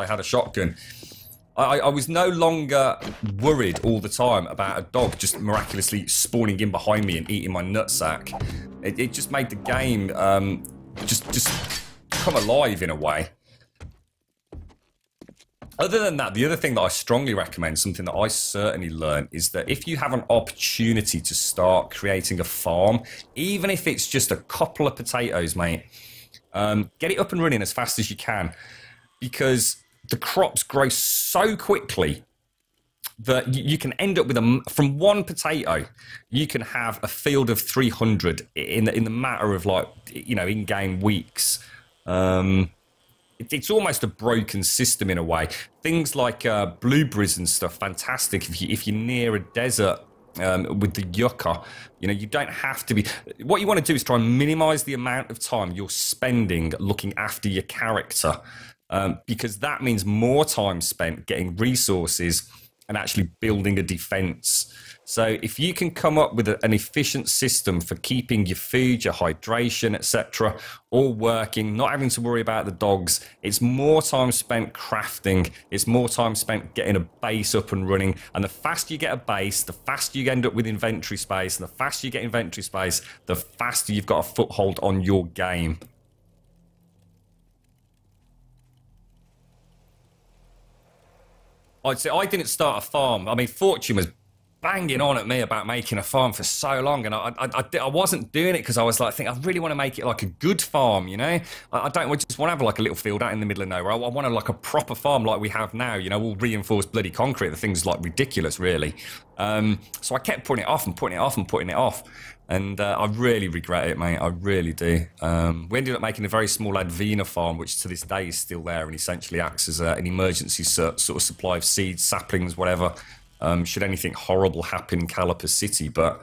I had a shotgun. I, I, was no longer worried all the time about a dog just miraculously spawning in behind me and eating my nutsack. It, it just made the game um, just just come alive in a way. Other than that, the other thing that I strongly recommend, something that I certainly learned, is that if you have an opportunity to start creating a farm, even if it's just a couple of potatoes, mate, um, get it up and running as fast as you can because the crops grow so quickly that you, can end up with a from one potato you can have a field of 300 in the, in the matter of like you know in game weeks um, it's almost a broken system in a way. Things like uh, blueberries and stuff, fantastic. If you if you're near a desert um, with the yucca, you know you don't have to be. What you want to do is try and minimise the amount of time you're spending looking after your character, um, because that means more time spent getting resources and actually building a defence. So if you can come up with a, an efficient system for keeping your food, your hydration, etc., all working, not having to worry about the dogs, it's more time spent crafting. It's more time spent getting a base up and running. And the faster you get a base, the faster you end up with inventory space, and the faster you get inventory space, the faster you've got a foothold on your game. I'd say I didn't start a farm. I mean, Fortune was banging on at me about making a farm for so long, and I, I, I, I wasn't doing it because I was like, I think I really want to make it like a good farm, you know. I, I don't I just want to have like a little field out in the middle of nowhere. I, I want to like a proper farm like we have now, you know, all reinforced bloody concrete. The thing's like ridiculous, really. Um, so I kept putting it off and putting it off and putting it off. And uh, I really regret it, mate. I really do. Um, we ended up making a very small Advena farm, which to this day is still there and essentially acts as a, an emergency sort of supply of seeds, saplings, whatever, um, should anything horrible happen in Caliper City. But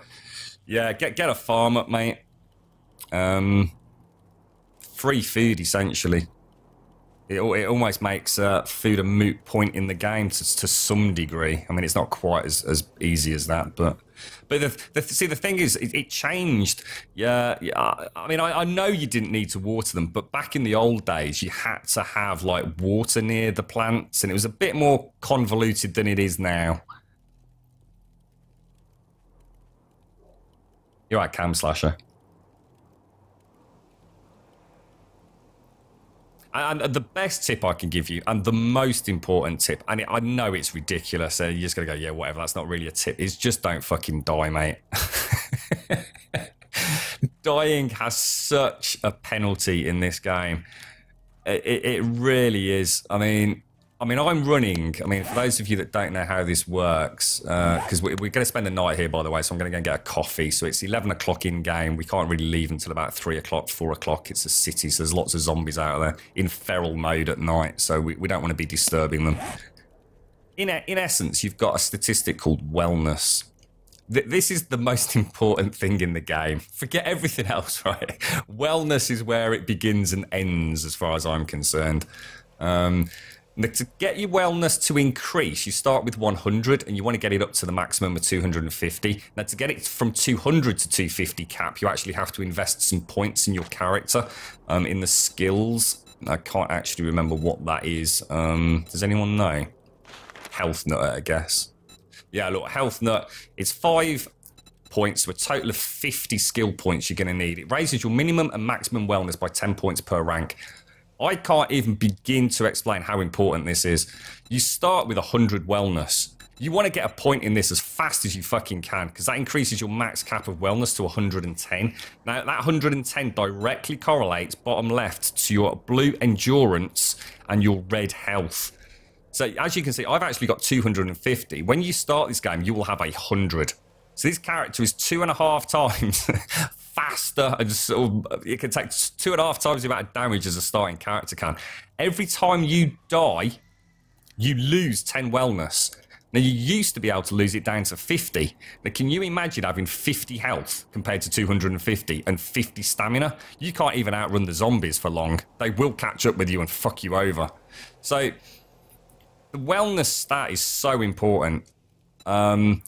yeah, get get a farm up, mate. Um, free food, essentially. It, it almost makes uh, food a moot point in the game to, to some degree. I mean, it's not quite as, as easy as that, but but the, the, see the thing is, it, it changed. Yeah, yeah. I mean, I, I, know you didn't need to water them, but back in the old days, you had to have like water near the plants, and it was a bit more convoluted than it is now. You're right, Cam Slasher. And the best tip I can give you, and the most important tip, and I know it's ridiculous, and you're just gonna go, yeah, whatever. That's not really a tip. Is just don't fucking die, mate. Dying has such a penalty in this game. It, it, it really is. I mean, I mean, I'm running. I mean, for those of you that don't know how this works, because uh, we, are going to spend the night here, by the way, so I'm going to go and get a coffee. So it's 11 o'clock in game. We can't really leave until about 3 o'clock, 4 o'clock. It's a city, so there's lots of zombies out there in feral mode at night, so we, we don't want to be disturbing them. In, in essence, you've got a statistic called wellness. This is the most important thing in the game. Forget everything else, right? Wellness is where it begins and ends, as far as I'm concerned. Um, to get your wellness to increase, you start with 100 and you want to get it up to the maximum of 250. Now, to get it from 200 to 250 cap, you actually have to invest some points in your character, um, in the skills. I can't actually remember what that is. Um, does anyone know? Health nut, I guess. Yeah, look, health nut. It's five points, so a total of 50 skill points you're going to need. It raises your minimum and maximum wellness by 10 points per rank. I can't even begin to explain how important this is. You start with 100 wellness. You want to get a point in this as fast as you fucking can because that increases your max cap of wellness to 110. Now, that 110 directly correlates, bottom left, to your blue endurance and your red health. So, as you can see, I've actually got 250. When you start this game, you will have a 100. So, this character is two and a half times faster and sort of, it can take two and a half times the amount of damage as a starting character can. Every time you die, you lose 10 wellness. Now, you used to be able to lose it down to 50. Now, can you imagine having 50 health compared to 250 and 50 stamina? You can't even outrun the zombies for long. They will catch up with you and fuck you over. So, the wellness stat is so important. Um,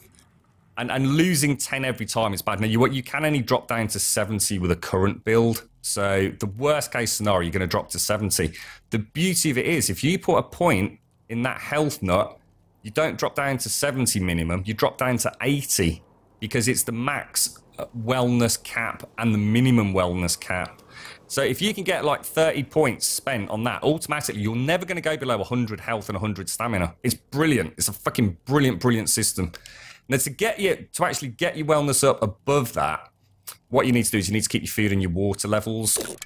and, and losing 10 every time is bad. Now, you, you can only drop down to 70 with a current build. So, the worst case scenario, you're going to drop to 70. The beauty of it is, if you put a point in that health nut, you don't drop down to 70 minimum, you drop down to 80 because it's the max uh, wellness cap and the minimum wellness cap. So if you can get like 30 points spent on that, automatically you're never going to go below 100 health and 100 stamina. It's brilliant. It's a fucking brilliant, brilliant system. Now to get you to actually get your wellness up above that, what you need to do is you need to keep your food and your water levels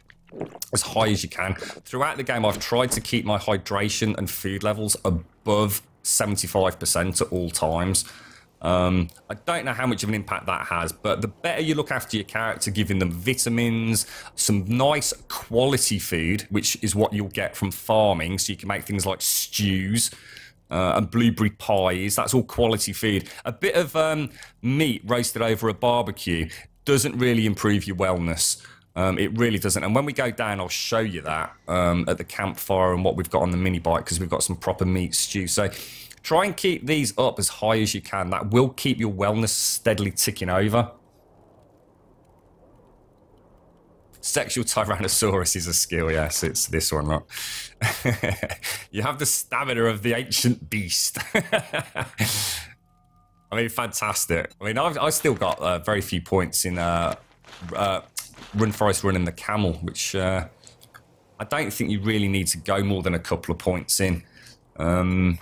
as high as you can. Throughout the game, I've tried to keep my hydration and food levels above 75% at all times. Um, I don't know how much of an impact that has, but the better you look after your character, giving them vitamins, some nice quality food, which is what you'll get from farming, so you can make things like stews. Uh, and blueberry pies. That's all quality food. A bit of um, meat roasted over a barbecue doesn't really improve your wellness. Um, it really doesn't. And when we go down, I'll show you that um, at the campfire and what we've got on the mini bike because we've got some proper meat stew. So Try and keep these up as high as you can. That will keep your wellness steadily ticking over. Sexual Tyrannosaurus is a skill, yes, it's this one, look. you have the stamina of the ancient beast. I mean, fantastic. I mean, I've, I've still got uh, very few points in uh, uh, Run Forest Run and the Camel, which uh, I don't think you really need to go more than a couple of points in. Um,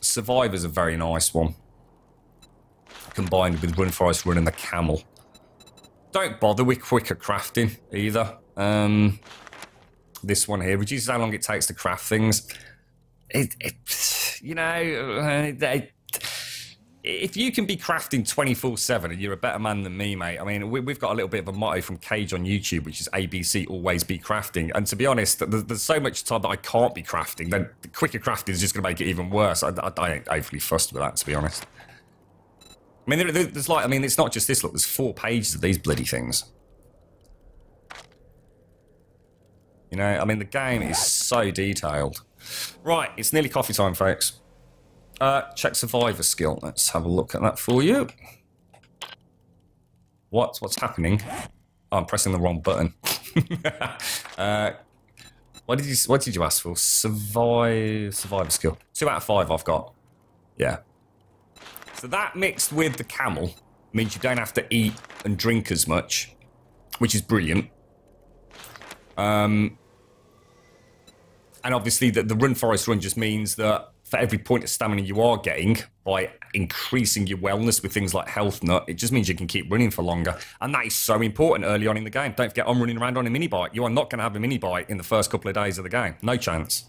Survivor's a very nice one. Combined with Run Forest Run and the Camel. Don't bother with quicker crafting either. Um, this one here reduces how long it takes to craft things. It, it you know, uh, if you can be crafting 24 7 and you're a better man than me, mate, I mean, we, have got a little bit of a motto from Cage on YouTube, which is ABC, always be crafting. And to be honest, there's, there's so much time that I can't be crafting, then the quicker crafting is just going to make it even worse. I, I, I, ain't overly fussed with that, to be honest. I mean, there, there's like, I mean, it's not just this, look, there's four pages of these bloody things. You know, I mean, the game is so detailed. Right, it's nearly coffee time, folks. Uh, check survivor skill. Let's have a look at that for you. What? What's happening? Oh, I'm pressing the wrong button. uh, what did you What did you ask for? Survive survivor skill. Two out of five. I've got. Yeah. So that mixed with the camel means you don't have to eat and drink as much, which is brilliant. Um, and obviously the, the run forest run just means that for every point of stamina you are getting by increasing your wellness with things like health nut, it just means you can keep running for longer. And that is so important early on in the game. Don't forget, I'm running around on a mini bike. You are not going to have a mini bike in the first couple of days of the game. No chance.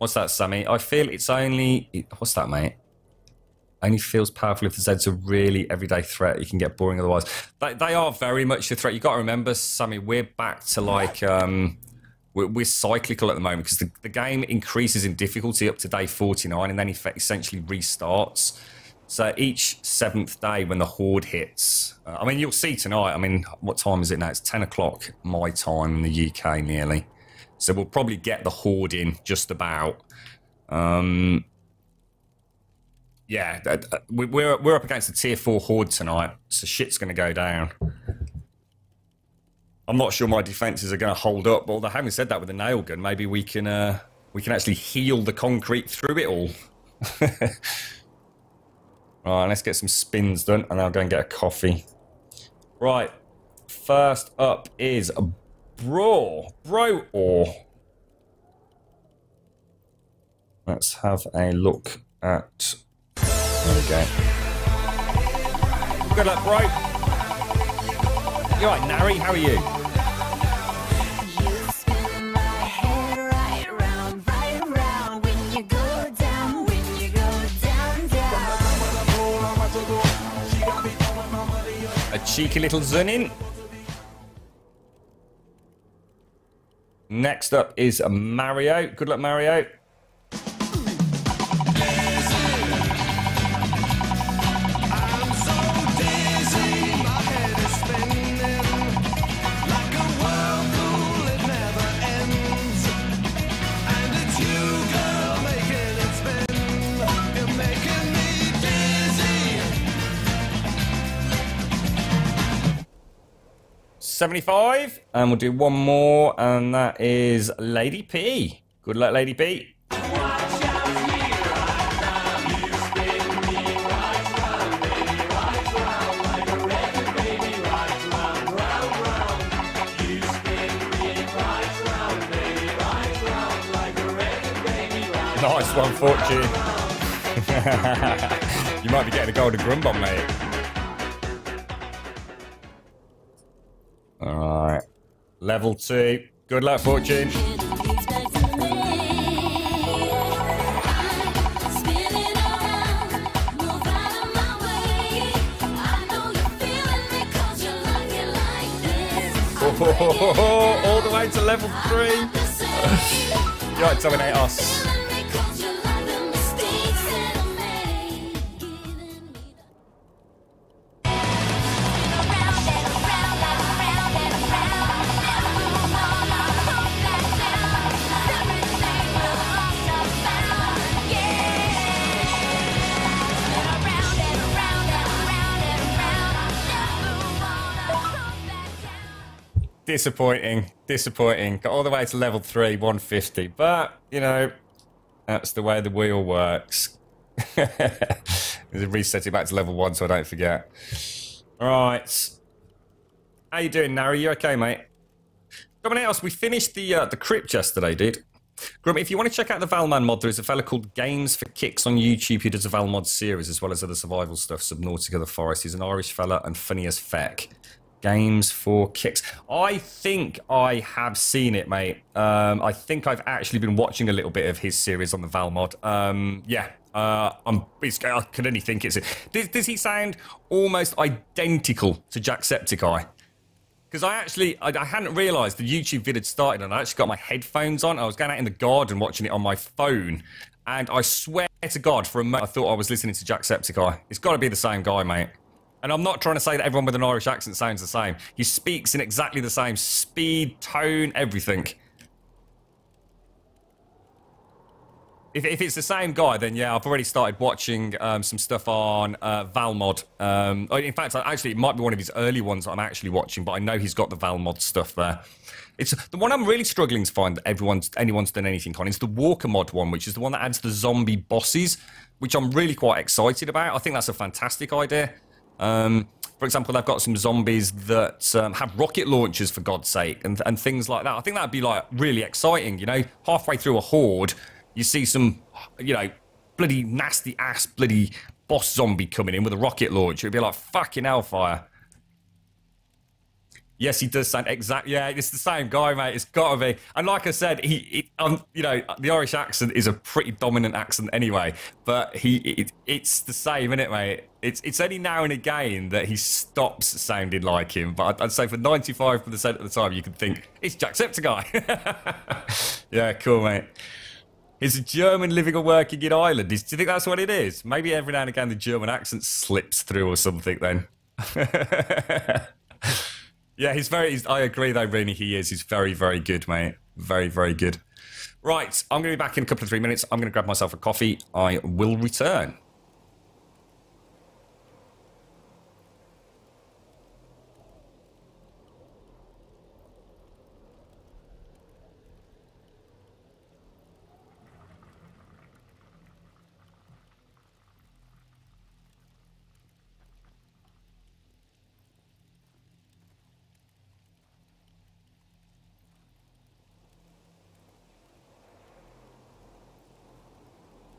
What's that, Sammy? I feel it's only. What's that, mate? only feels powerful if the Zed's a really everyday threat. You can get boring otherwise. They, they are very much a threat. You've got to remember, Sammy, we're back to like. Um, we're, we're cyclical at the moment because the, the game increases in difficulty up to day 49 and then it essentially restarts. So each seventh day when the horde hits, uh, I mean, you'll see tonight. I mean, what time is it now? It's 10 o'clock my time in the UK nearly. So we'll probably get the horde in just about. Um, yeah, we're we're up against a tier four horde tonight, so shit's going to go down. I'm not sure my defenses are going to hold up, although having said that, with a nail gun, maybe we can uh, we can actually heal the concrete through it all. right, let's get some spins done, and I'll go and get a coffee. Right, first up is Bro, Bro or. Let's have a look at there we go. Good luck, bro. You alright, Nari? How are you? A cheeky little Zunin. Next up is Mario. Good luck, Mario. 75. And we'll do one more, and that is Lady P. Good luck, Lady P. Nice one, Fortune. you might be getting a golden grumbon, mate. Alright. Level two. Good luck, Fortune. All the way to level three. you like dominate us. Disappointing, disappointing. Got all the way to level 3, 150. But, you know, that's the way the wheel works. reset it back to level 1 so I don't forget. Alright. How you doing, Nary? You okay, mate? Coming else, we finished the uh, the crypt yesterday, dude. Grum, if you want to check out the Valman mod, there is a fella called Games for Kicks on YouTube who does a Valmod series as well as other survival stuff, Subnautica the Forest. He's an Irish fella and funny as feck. Games for kicks. I think I have seen it, mate. Um, I think I've actually been watching a little bit of his series on the Val mod. Um, yeah, uh, I'm. I can only think it's. Does, does he sound almost identical to Jacksepticeye? Because I actually, I, I hadn't realised the YouTube vid had started, and I actually got my headphones on. I was going out in the garden watching it on my phone, and I swear to God, for a moment, I thought I was listening to Jacksepticeye. It's got to be the same guy, mate. And I'm not trying to say that everyone with an Irish accent sounds the same. He speaks in exactly the same speed, tone, everything. If, if it's the same guy, then yeah, I've already started watching um, some stuff on uh, Valmod. Um, oh, in fact, actually, it might be one of his early ones I'm actually watching, but I know he's got the Valmod stuff there. It's the one I'm really struggling to find that everyone's anyone's done anything on. Is the Walker mod one, which is the one that adds the zombie bosses, which I'm really quite excited about. I think that's a fantastic idea. Um, for example, they've got some zombies that um, have rocket launchers, for God's sake, and, and things like that. I think that'd be like really exciting. You know, halfway through a horde, you see some, you know, bloody nasty ass bloody boss zombie coming in with a rocket launcher. It'd be like fucking hellfire. Yes, he does sound exact. Yeah, it's the same guy, mate. It's got to be. And like I said, he, he um, you know, the Irish accent is a pretty dominant accent anyway. But he, it, it's the same, isn't it, mate? It's it's only now and again that he stops sounding like him. But I'd, I'd say for ninety five percent of the time, you can think it's Jacksepticeye. yeah, cool, mate. Is a German living or working in Ireland? Is, do you think that's what it is? Maybe every now and again the German accent slips through or something. Then. Yeah, he's very. He's, I agree, though. Really, he is. He's very, very good, mate. Very, very good. Right, I'm going to be back in a couple of three minutes. I'm going to grab myself a coffee. I will return.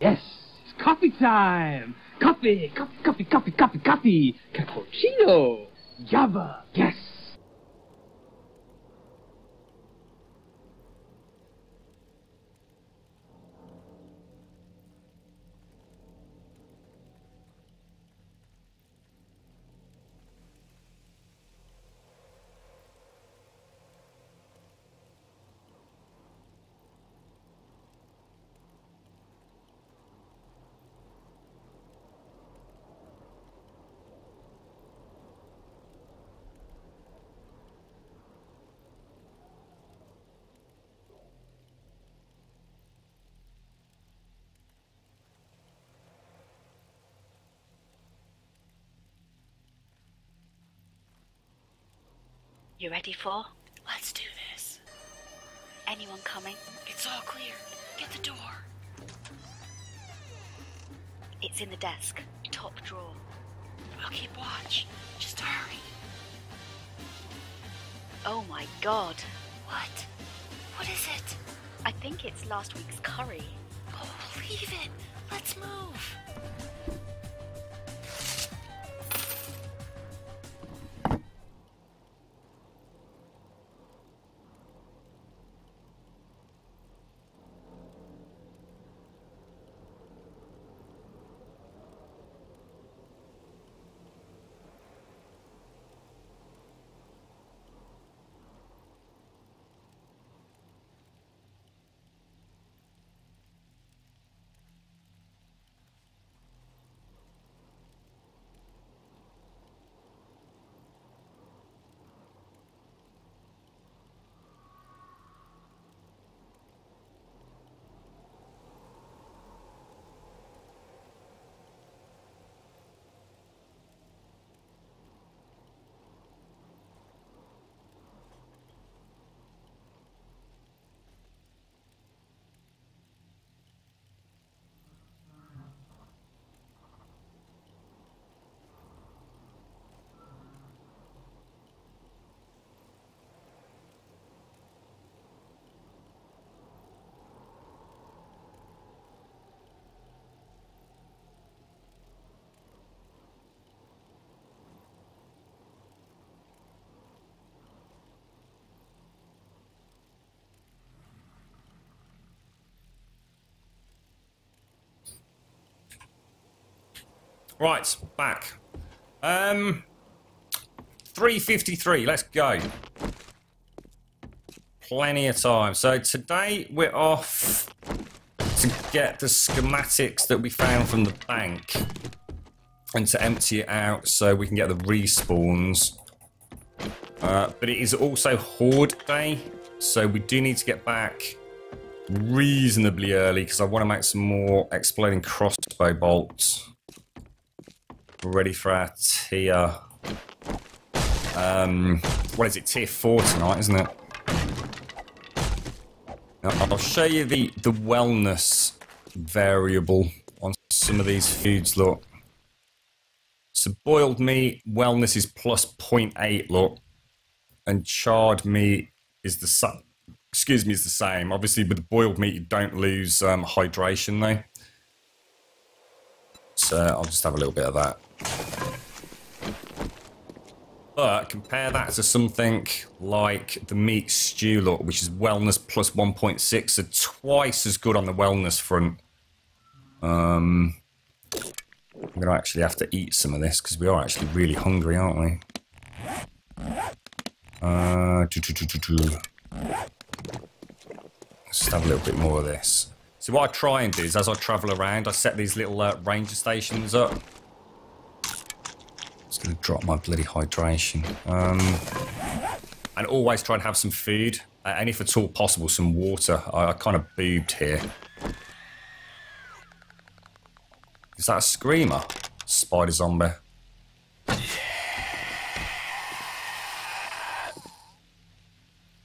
Yes, it's coffee time. Coffee, coffee, coffee, coffee, coffee, coffee. Cappuccino. Java. Yes. You ready for? Let's do this. Anyone coming? It's all clear. Get the door. It's in the desk, top drawer. I'll keep watch. Just hurry. Oh my god. What? What is it? I think it's last week's curry. Oh, leave it. Let's move. Right, back. Um, 353, let's go. Plenty of time. So today we're off to get the schematics that we found from the bank and to empty it out so we can get the respawns. Uh, but it is also Horde Day, so we do need to get back reasonably early because I want to make some more exploding crossbow bolts ready for our tier. Um, what is it? Tier four tonight, isn't it? Now, I'll show you the the wellness variable on some of these foods. Look, so boiled meat wellness is plus 0.8. Look, and charred meat is the same. Excuse me, is the same. Obviously, with the boiled meat, you don't lose um, hydration though. So I'll just have a little bit of that. But compare that to something like the meat stew, look, which is wellness plus 1.6, so twice as good on the wellness front. Um, I'm going to actually have to eat some of this because we are actually really hungry, aren't we? Uh, doo -doo -doo Let's have a little bit more of this. So what I try and do is as I travel around, I set these little uh, ranger stations up. Just going to drop my bloody hydration. Um, and always try and have some food, uh, and if at all possible, some water. I, I kind of boobed here. Is that a screamer? Spider zombie.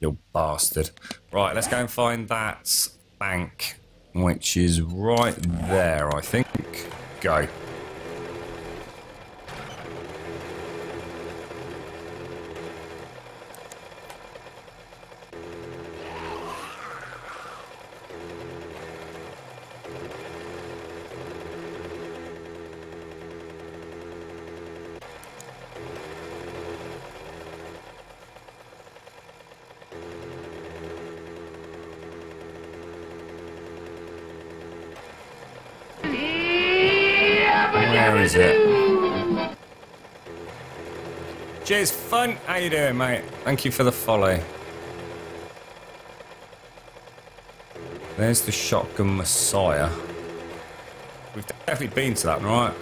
You bastard. Right, let's go and find that bank, which is right there, I think. Go. How you doing, mate? Thank you for the follow. There's the shotgun messiah. We've definitely been to that, right?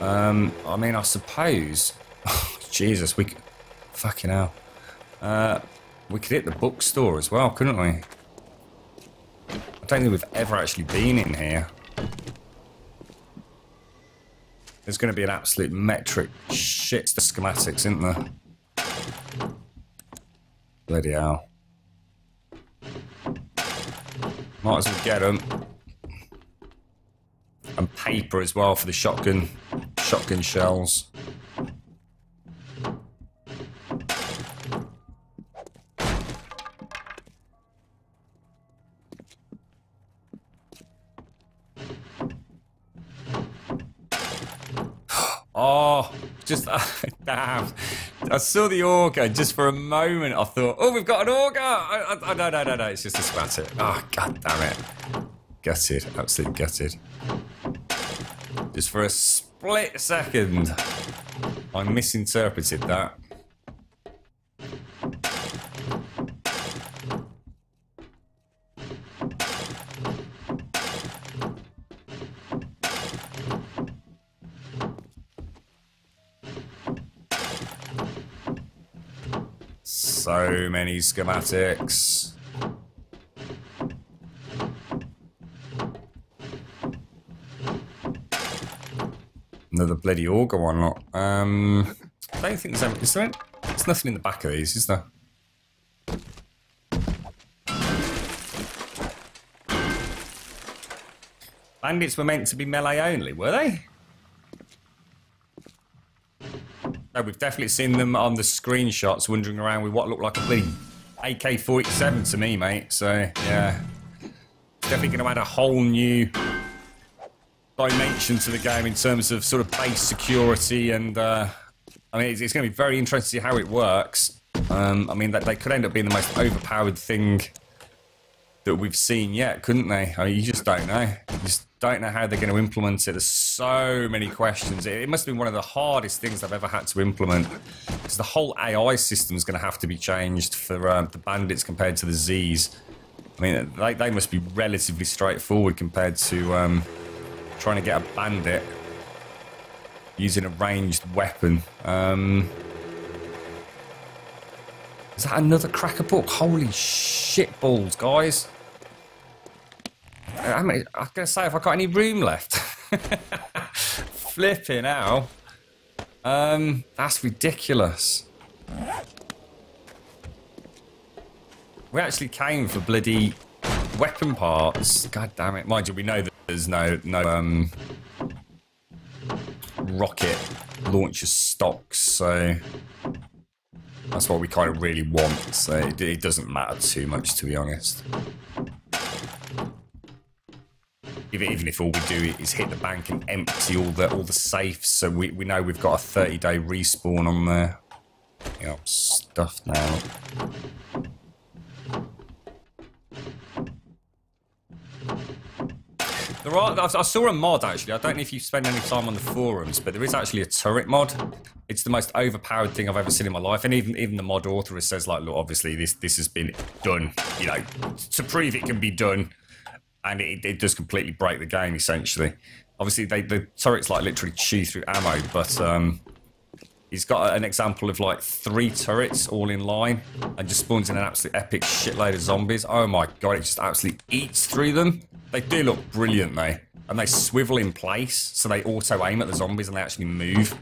Um, I mean, I suppose. Jesus, we fucking hell. Uh, we could hit the bookstore as well, couldn't we? I don't think we've ever actually been in here. There's going to be an absolute metric shit to schematics, isn't there? Bloody hell. Might as well get them. And paper as well for the shotgun, shotgun shells. Oh, just damn! I saw the auger just for a moment. I thought, oh, we've got an auger. I, I, no, no, no, no. It's just a schematic. Oh, ah, god damn it! Gutted, absolutely gutted. Just for a split second, I misinterpreted that. So many schematics. Another bloody auger one lot. Um, I don't think there's, any, is there, there's nothing in the back of these, is there? Bandits were meant to be melee only, were they? No, we've definitely seen them on the screenshots wandering around with what looked like a bloody AK-47 to me, mate. So, yeah. Definitely going to add a whole new dimension to the game in terms of sort of base security and, uh, I mean, it's, it's going to be very interesting to see how it works. Um, I mean, that they could end up being the most overpowered thing that we've seen yet, couldn't they? I mean, you just don't know. You just don't know how they're going to implement it. There's so many questions. It, must have been one of the hardest things I've ever had to implement. Because the whole AI system is going to have to be changed for um, the bandits compared to the Zs. I mean, they, they must be relatively straightforward compared to um, trying to get a bandit using a ranged weapon. Um, is that another cracker book? Holy shit balls, guys. I mean, I going to say, if I got any room left. Flipping out. Um, that's ridiculous. We actually came for bloody weapon parts. God damn it. Mind you, we know that there's no, no, um, rocket launcher stocks, so that's what we kind of really want. So it, it doesn't matter too much, to be honest. Even, if all we do is hit the bank and empty all the all the safes, so we, we know we've got a 30 day respawn on there. Yeah, I'm stuffed now. There are, I saw a mod actually. I don't know if you spend any time on the forums, but there is actually a turret mod. It's the most overpowered thing I've ever seen in my life, and even even the mod author says like, look, obviously this this has been done, you know, to prove it can be done, and it, it does completely break the game essentially. Obviously, they, the turrets like literally chew through ammo, but um, he's got an example of like three turrets all in line, and just spawns in an absolute epic shitload of zombies. Oh my god, it just absolutely eats through them. They do look brilliant, though. And they swivel in place, so they auto-aim at the zombies and they actually move.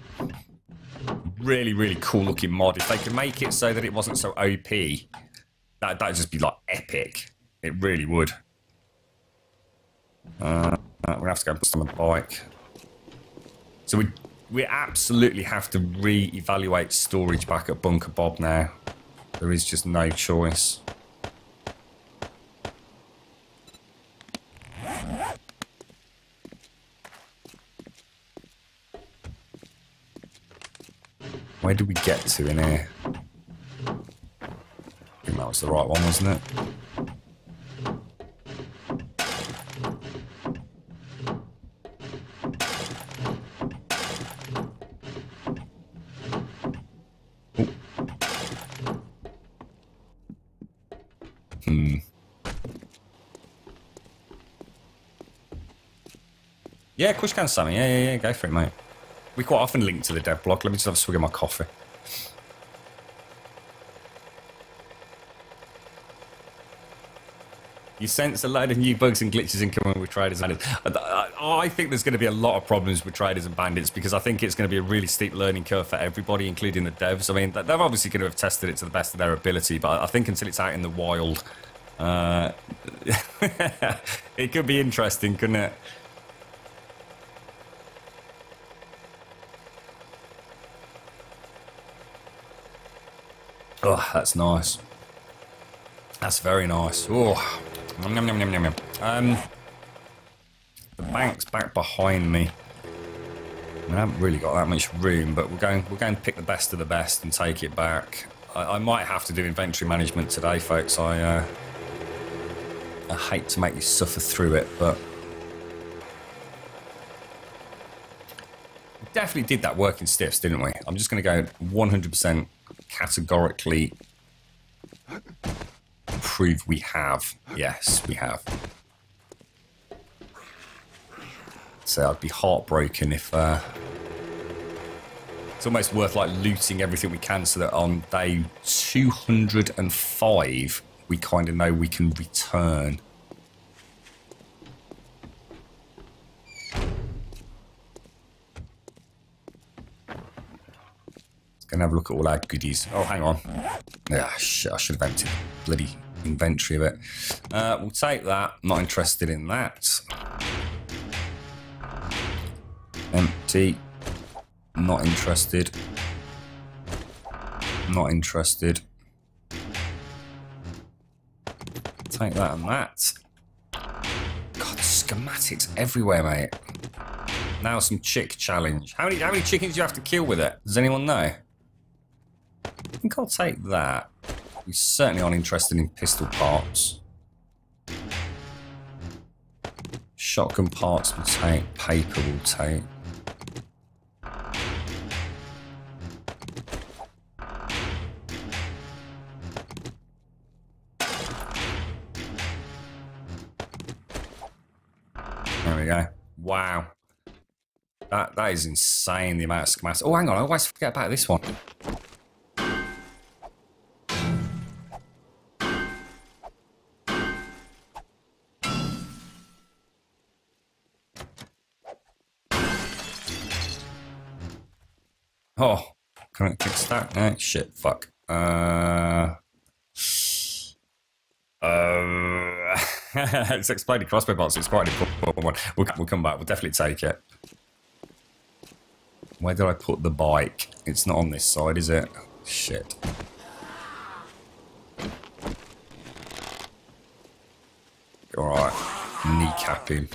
Really, really cool looking mod. If they could make it so that it wasn't so OP, that, that'd just be, like, epic. It really would. Uh, we're gonna have to go and put some on the bike. So we we absolutely have to re-evaluate storage back at Bunker Bob now. There is just no choice. Where did we get to in here? I think that was the right one, wasn't it? Yeah, Kush can Sammy. Yeah, yeah, yeah. Go for it, mate. We quite often link to the dev blog. Let me just have a swig of my coffee. You sense a load of new bugs and glitches incoming with traders and bandits. I think there's going to be a lot of problems with traders and bandits because I think it's going to be a really steep learning curve for everybody, including the devs. I mean, they're obviously going to have tested it to the best of their ability, but I think until it's out in the wild, uh, it could be interesting, couldn't it? Oh, that's nice. That's very nice. Oh. Um, the bank's back behind me. I haven't really got that much room, but we're going we're going to pick the best of the best and take it back. I, I might have to do inventory management today, folks. I uh, I hate to make you suffer through it, but we definitely did that working stiffs, didn't we? I'm just going to go 100% categorically prove we have. Yes, we have. So I'd be heartbroken if uh, it's almost worth like looting everything we can so that on day 205 we kind of know we can return. Let's go and have a look at all our goodies. Oh, hang on. Yeah, shit, I should have emptied bloody inventory of it. Uh, we'll take that. Not interested in that. Empty. Not interested. Not interested. Take that and that. God, schematics everywhere, mate. Now some chick challenge. How many how many chickens do you have to kill with it? Does anyone know? Think I'll take that. We certainly aren't interested in pistol parts. Shotgun parts we'll take. Paper we'll take. There we go. Wow. That that is insane the amount of schematics. Oh, hang on, I always forget about this one. Oh, I kick start? No, shit, fuck. Uh, uh, it's exploded crossbow bolts. It's quite an important one. We'll, we'll come back. We'll definitely take it. Where did I put the bike? It's not on this side, is it? Shit. Alright. Kneecap him.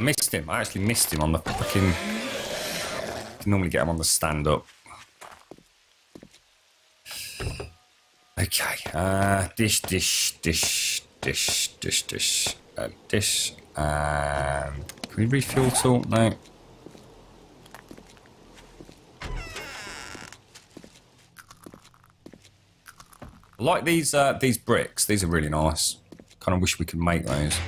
Missed him. I actually missed him on the fucking. Normally get him on the stand up. Okay. Uh, dish, dish, dish, dish, dish, dish, uh, dish. Um, can we refuel tool? No. I like these uh, these bricks. These are really nice. Kind of wish we could make those.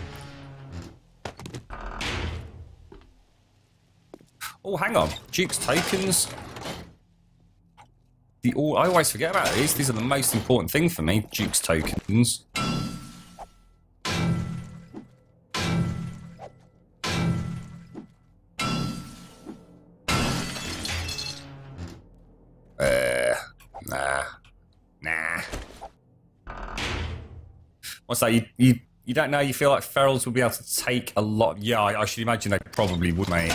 Oh, hang on. Duke's tokens. The all I always forget about these. These are the most important thing for me. Duke's tokens. Uh, nah, nah. What's that? You you you don't know? You feel like ferals will be able to take a lot? Yeah, I, I should imagine they probably would, mate.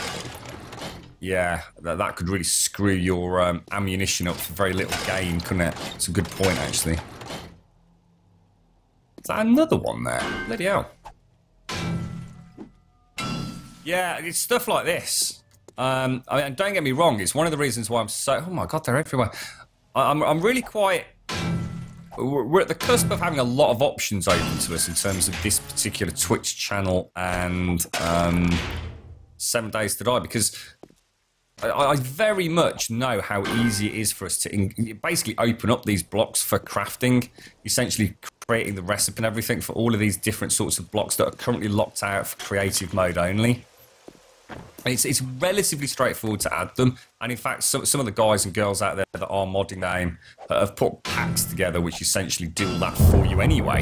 Yeah, that, that could really screw your um, ammunition up for very little gain, couldn't it? It's a good point, actually. Is that another one there? Bloody hell. Yeah, it's stuff like this. Um, I mean, don't get me wrong, it's one of the reasons why I'm so. Oh my god, they're everywhere. I- I'm, I'm really quite. We're at the cusp of having a lot of options open to us in terms of this particular Twitch channel and um, Seven Days to Die because I, I very much know how easy it is for us to in, basically open up these blocks for crafting, essentially creating the recipe and everything for all of these different sorts of blocks that are currently locked out for creative mode only. It's, it's relatively straightforward to add them, and in fact, some, some of the guys and girls out there that are modding the game uh, have put packs together which essentially do that for you anyway.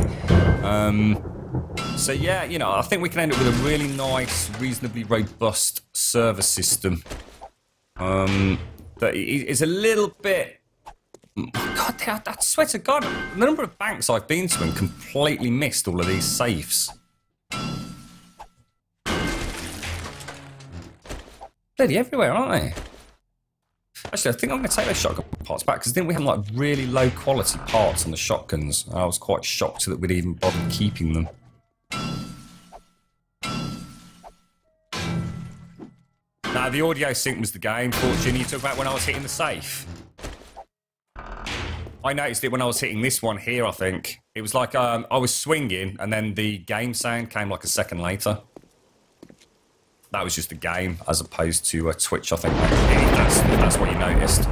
Um, so yeah, you know, I think we can end up with a really nice, reasonably robust server system. Um, but it's a little bit. God, I, swear to God, the number of banks I've been to and completely missed all of these safes. Bloody everywhere, aren't they? Actually, I think I'm going to take those shotgun parts back because didn't we have like really low quality parts on the shotguns? I was quite shocked that we'd even bothered keeping them. Now, the audio sync was the game, Fortune. You talk about when I was hitting the safe. I noticed it when I was hitting this one here, I think. It was like um, I was swinging and then the game sound came like a second later. That was just the game as opposed to a Twitch, I think. That's, that's what you noticed.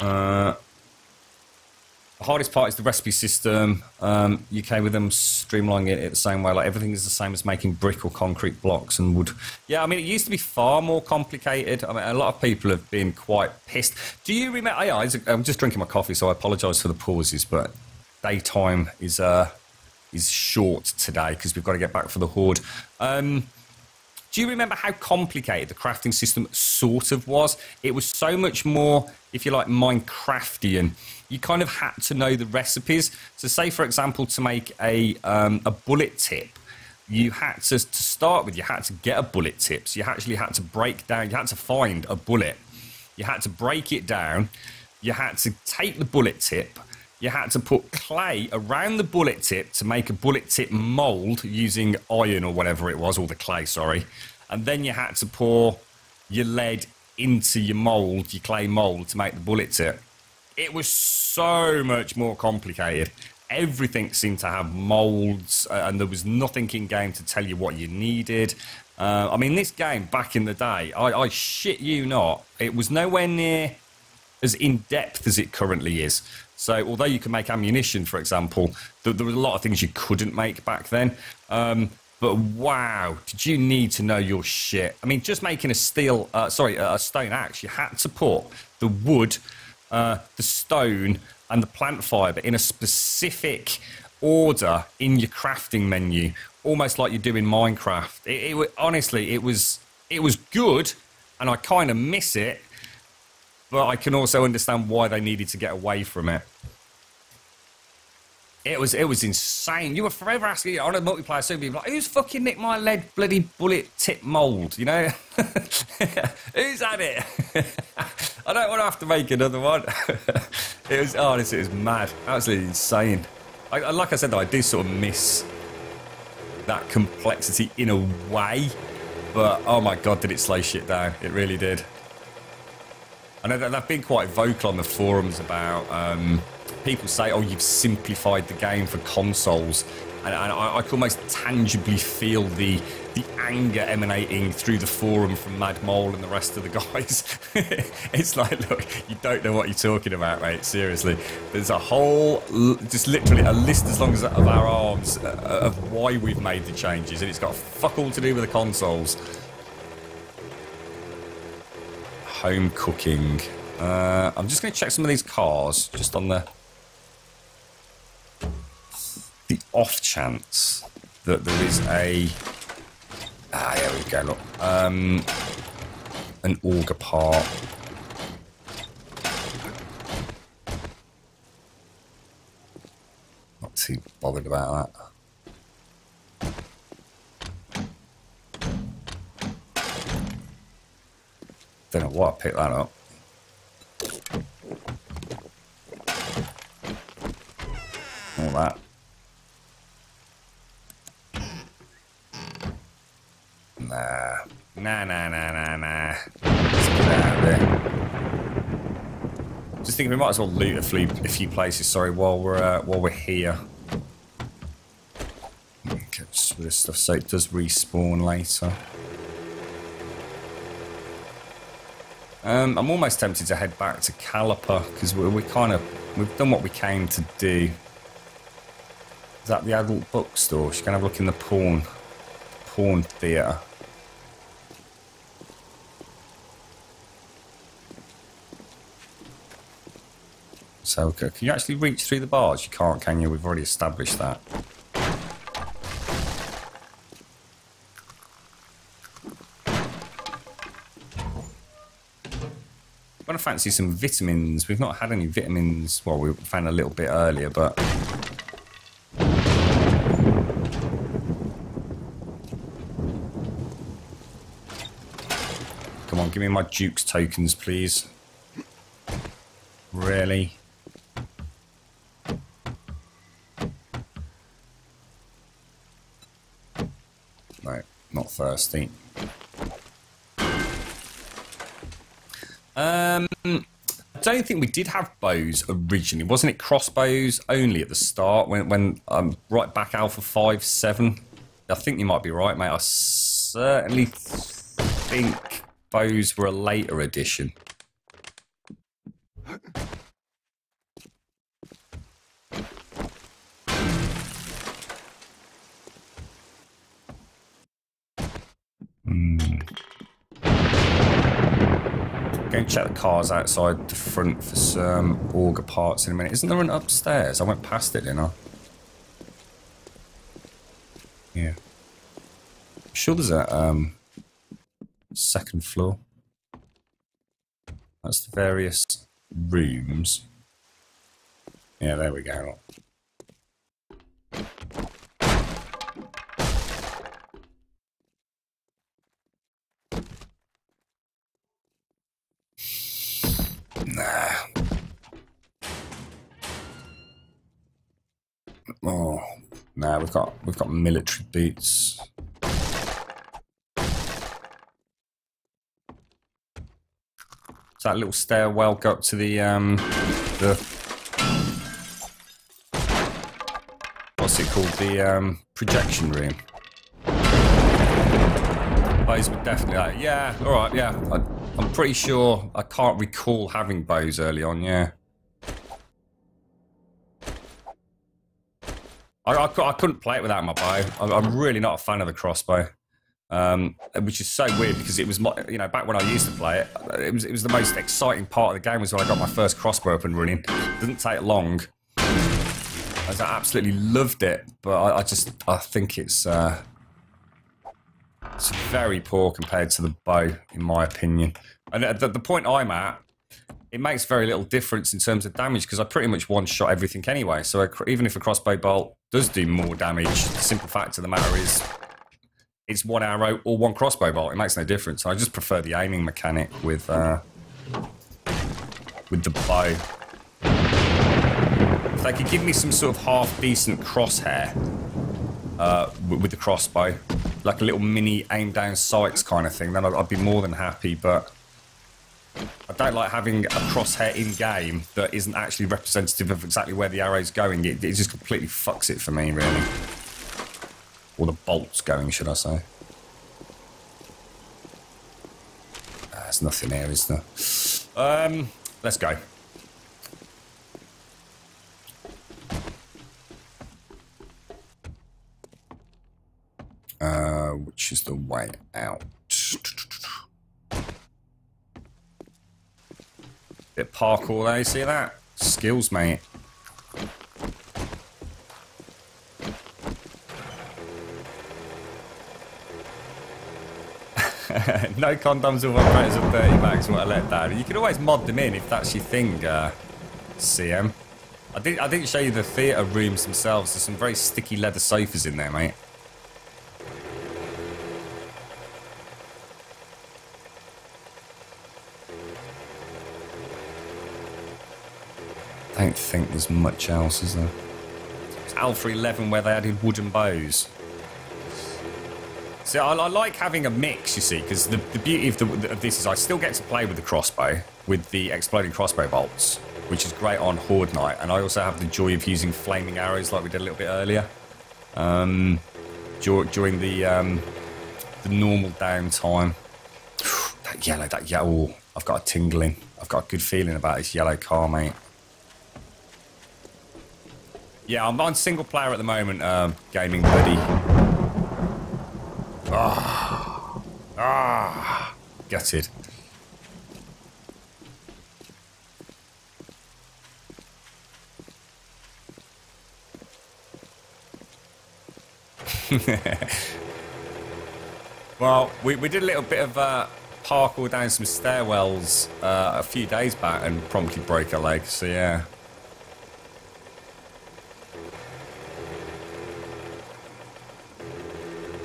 Uh, the hardest part is the recipe system. Um, UK with them streamlining it the same way. Like everything is the same as making brick or concrete blocks and wood. Yeah, I mean it used to be far more complicated. I mean a lot of people have been quite pissed. Do you remember? I'm just drinking my coffee, so I apologise for the pauses, but daytime is uh is short today because we've got to get back for the horde. Um, do you remember how complicated the crafting system sort of was? It was so much more, if you like, Minecraftian. You kind of had to know the recipes. So, say for example, to make a um, a bullet tip, you had to, to start with. You had to get a bullet tip. So you actually had to break down. You had to find a bullet. You had to break it down. You had to take the bullet tip. You had to put clay around the bullet tip to make a bullet tip mold using iron or whatever it was, or the clay, sorry. And then you had to pour your lead into your mold, your clay mold, to make the bullet tip. It was so much more complicated. Everything seemed to have molds, uh, and there was nothing in game to tell you what you needed. Uh, I mean, this game back in the day, I, I shit you not, it was nowhere near as in depth as it currently is. So, although you can make ammunition, for example, there, there were a lot of things you couldn't make back then. Um, but wow, did you need to know your shit? I mean, just making a steel, uh, sorry, a stone axe, you had to put the wood, uh, the stone, and the plant fiber in a specific order in your crafting menu, almost like you do in Minecraft. It, it honestly, it was it was good, and I kind of miss it but I can also understand why they needed to get away from it. It was it was insane. You were forever asking on a multiplayer server, like, who's fucking nicked my lead bloody bullet tip mold? You know, who's had it? I don't want to have to make another one. it was honestly, it was mad, absolutely insane. I, like I said, though, I do sort of miss that complexity in a way, but oh my god, did it slow shit down? It really did. I know that they've been quite vocal on the forums about um, people say, "Oh, you've simplified the game for consoles," and, and I, I, can almost tangibly feel the the anger emanating through the forum from Mad Mole and the rest of the guys. it's like, look, you don't know what you're talking about, mate. Seriously, there's a whole, just literally a list as long as of our arms uh, of why we've made the changes, and it's got fuck all to do with the consoles home cooking. Uh, I'm just going to check some of these cars, just on the the off chance that there is a ah, there we go. Look, um, an auger part. Not too bothered about that. Don't know what, picked that up. All that. Nah. Nah, nah, nah, nah, nah. Let's get out of there. Just thinking we might as well loot a few, a few places, sorry, while we're, uh, while we're here. This stuff so it does respawn later. Um, I'm almost tempted to head back to Caliper because we, we kind of we've done what we came to do. Is that the adult bookstore? She's gonna have a look in the porn porn theatre. So, can you actually reach through the bars? You can't, can you? We've already established that. I'm gonna fancy some vitamins. We've not had any vitamins. Well, we found a little bit earlier, but come on, give me my Duke's tokens, please. Really? No, thirsty. Um, I don't think we did have bows originally. Wasn't it crossbows only at the start when when um right back Alpha five seven? I think you might be right, mate. I certainly think bows were a later addition. Go and check the cars outside the front for some auger parts in a minute. Isn't there an upstairs? I went past it, didn't I? Yeah. I'm sure there's a um, second floor. That's the various rooms. Yeah, there we go. Nah. Oh, nah. We've got we've got military boots. That little stairwell go up to the um the what's it called the um projection room. Bows would definitely like yeah. All right, yeah. I, I'm pretty sure I can't recall having bows early on. Yeah. I, I, I couldn't play it without my bow. I'm, I'm really not a fan of the crossbow, um, which is so weird because it was my, you know back when I used to play it, it was it was the most exciting part of the game was when I got my first crossbow up and running. It Didn't take long. I absolutely loved it, but I, I just I think it's uh, it's very poor compared to the bow, in my opinion. And at the, the point I'm at, it makes very little difference in terms of damage because I pretty much one shot everything anyway. So even if a crossbow bolt does do more damage, the simple fact of the matter is it's one arrow or one crossbow bolt. It makes no difference. I just prefer the aiming mechanic with uh, with the bow. If they could give me some sort of half decent crosshair uh, with the crossbow, like a little mini aim down sights kind of thing, then I'd, I'd be more than happy. But I don't like having a crosshair in game that isn't actually representative of exactly where the arrow's going. It, it just completely fucks it for me, really. Or the bolt's going, should I say. There's nothing here, is there? Um, let's go. Uh, out? Bit parkour there, you see that? Skills, mate. no condoms with operators of 30 max, what let down. You can always mod them in if that's your thing, uh, CM. I didn't, I didn't show you the theatre rooms themselves. There's some very sticky leather sofas in there, mate. Don't think there's much else, is there? It's Alpha 11 where they added wooden bows. See, I, I like having a mix, you see, because the, the beauty of, the, of this is I still get to play with the crossbow, with the exploding crossbow bolts, which is great on Horde Night, and I also have the joy of using flaming arrows like we did a little bit earlier. Um, dur- during the um, the normal downtime. that yellow, that yellow, I've got a tingling. I've got a good feeling about this yellow car, mate. Yeah, I'm on single player at the moment, um, gaming buddy. Ah, ah, gutted. well, we, we did a little bit of uh, parkour down some stairwells uh, a few days back and promptly broke a leg, so yeah.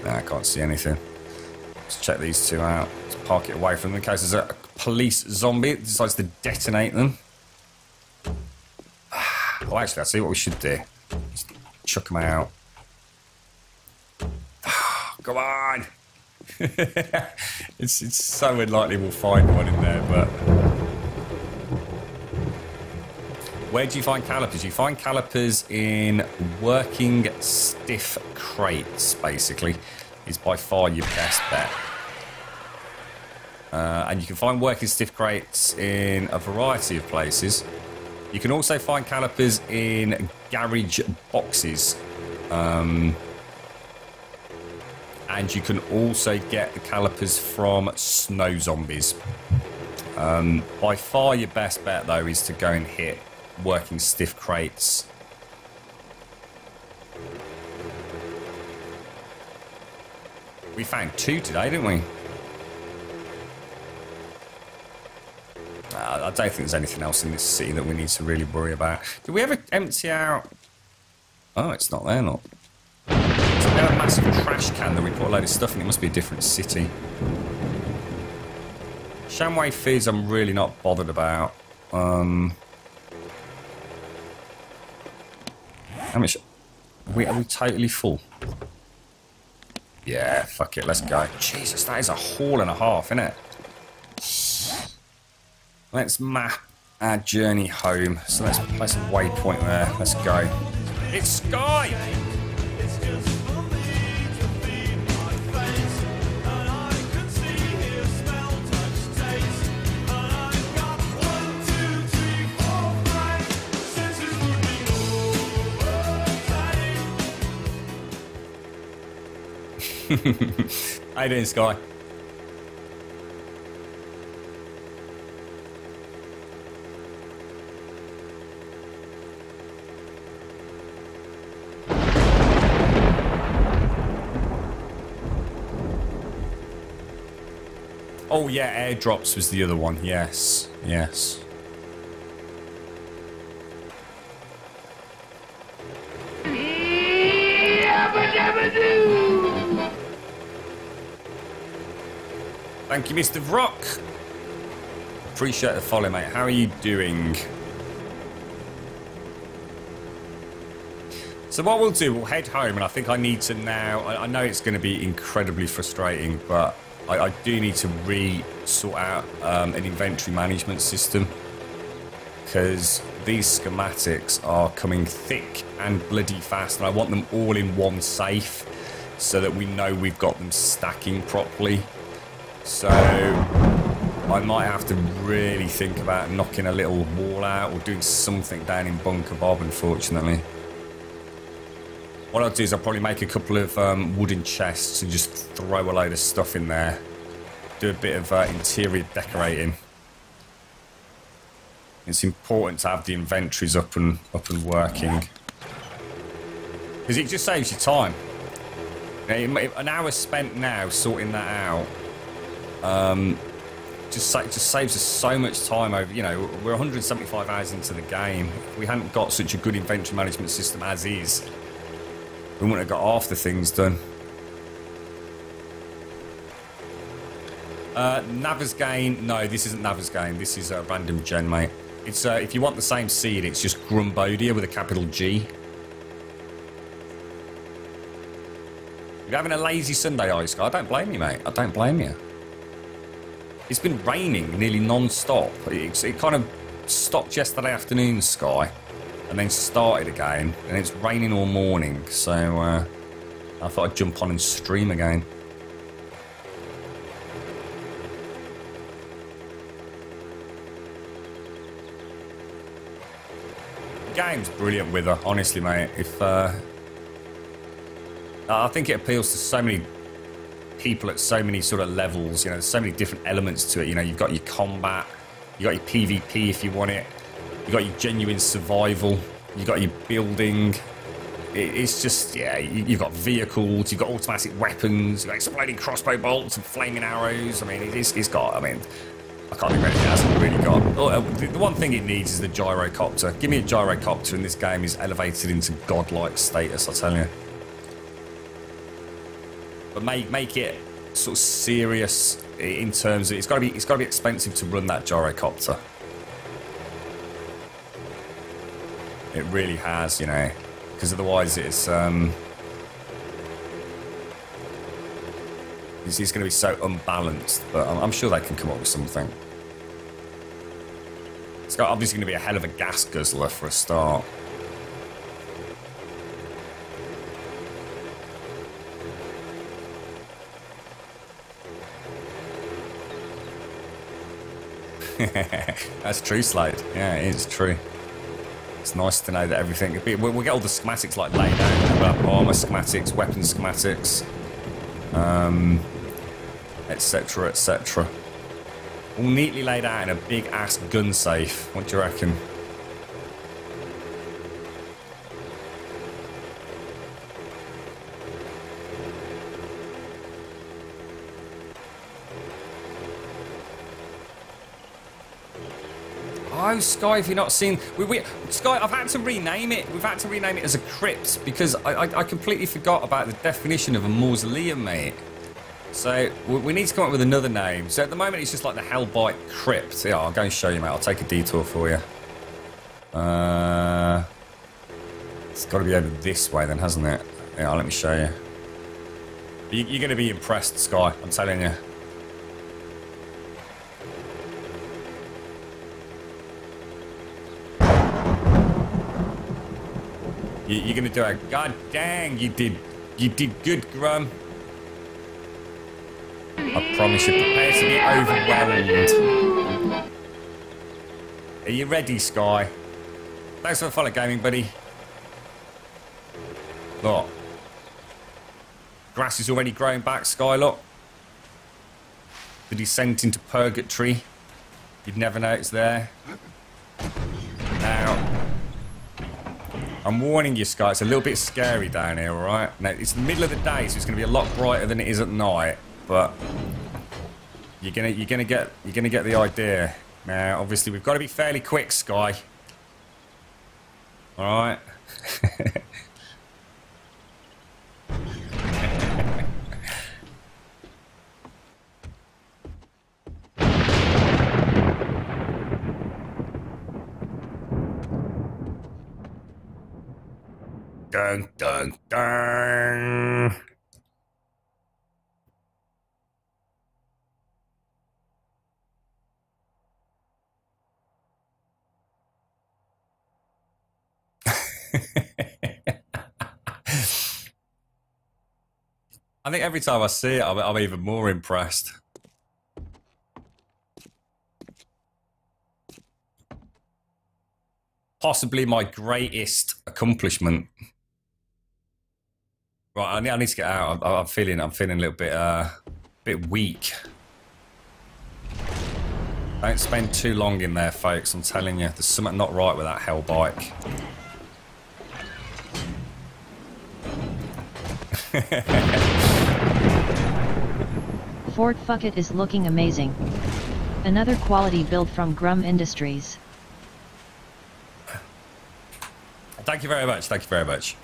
Nah, I can't see anything. Let's check these two out. Let's park it away from them in case there's a police zombie that decides to detonate them. Ah, well, actually, I see what we should do. Just chuck them out. Ah, come on! it's it's so unlikely we'll find one in there, but where do you find calipers? You find calipers in working stiff crates. Basically, is by far your best bet. Uh, and you can find working stiff crates in a variety of places. You can also find calipers in garage boxes. Um, and you can also get the calipers from snow zombies. Um, by far your best bet though is to go and hit working stiff crates. We found two today, didn't we? Uh, I don't think there's anything else in this city that we need to really worry about. Did we ever empty out... Oh, it's not there, not. So we had a massive trash can that we put a load of stuff in. It must be a different city. Shamway Fizz I'm really not bothered about. Um, how much... Are we, are we totally full? Yeah, fuck it, let's go. Jesus, that is a haul and a half, isn't it? Let's map our journey home. So let's place a waypoint there. Let's go. It's Sky! How you doing, Sky? Oh yeah, airdrops was the other one. Yes, yes. Thank you, Mr. Vrock. Appreciate the follow, mate. How are you doing? So what we'll do, we'll head home, and I think I need to now. I, I know it's going to be incredibly frustrating, but I, I do need to re-sort out um, an inventory management system because these schematics are coming thick and bloody fast, and I want them all in one safe so that we know we've got them stacking properly. So I might have to really think about knocking a little wall out or doing something down in Bunker Bob, unfortunately. What I'll do is I'll probably make a couple of um, wooden chests and just throw a load of stuff in there. Do a bit of uh, interior decorating. It's important to have the inventories up and up and working. Because it just saves you time. An hour spent now sorting that out um, just sa just saves us so much time over. You know, we're 175 hours into the game. We hadn't got such a good inventory management system as is, we wouldn't have got half the things done. Uh, Navezgane, no, this isn't Navezgane. This is a uh, random gen, mate. It's uh, if you want the same seed, it's just Grumbodia with a capital G. You're having a lazy Sunday, Ice guy, I don't blame you, mate. I don't blame you. It's been raining nearly non-stop. It, it kind of stopped yesterday afternoon, Sky, and then started again, and it's raining all morning, so uh, I thought I'd jump on and stream again. game's brilliant with her, honestly, mate. If uh, I think it appeals to so many people at so many sort of levels. You know, there's so many different elements to it. You know, you've got your combat, you've got your PvP if you want it, you've got your genuine survival, you've got your building. It's just yeah, you, you've got vehicles, you've got automatic weapons, you've got exploding crossbow bolts and flaming arrows. I mean, it is, it's got. I mean. I can't think of anything it hasn't really got. Oh, uh, the one thing it needs is the gyrocopter. Give me a gyrocopter and this game is elevated into godlike status, I tell you. But make make it sort of serious in terms of it's got to be it's got to be expensive to run that gyrocopter. It really has, you know, because otherwise it's um, it's, it's going to be so unbalanced. But I'm, I'm sure they can come up with something. It's got obviously going to be a hell of a gas guzzler for a start. That's true, Slade. Yeah, it is true. It's nice to know that everything. We'll, we'll get all the schematics like laid out. Armor schematics, weapon schematics, um, etc., etc. All neatly laid out in a big ass gun safe. What do you reckon? Oh, Sky, if you're not seen, we, we, Sky, I've had to rename it. We've had to rename it as a crypt because I, I, I completely forgot about the definition of a mausoleum, mate. So we, we need to come up with another name. So at the moment, it's just like the Hellbite Crypt. Yeah, I'll go and show you, mate. I'll take a detour for you. Uh, it's got to be over this way, then, hasn't it? Yeah, let me show you. you you're going to be impressed, Sky. I'm telling you. You, are gonna do it. God dang, you did, you did good, Grum. I promise you, prepare to be overwhelmed. Are you ready, Sky? Thanks for the follow gaming, buddy. Look. Grass is already growing back, Sky, look. The descent into purgatory. You'd never know it's there. Now, I'm warning you, Sky, it's a little bit scary down here, alright? Now, it's the middle of the day, so it's going to be a lot brighter than it is at night, but you're gonna you're gonna get you're gonna get the idea. Now, obviously, we've got to be fairly quick, Sky. All dun dun dun. I think every time I see it, I'm, I'm even more impressed. Possibly my greatest accomplishment. Right, I need, I need to get out. I'm, I'm, feeling, I'm feeling a little bit, uh, bit weak. Don't spend too long in there, folks. I'm telling you, there's something not right with that hell bike. Ford Fucket is looking amazing. Another quality build from Grum Industries. Thank you very much. Thank you very much.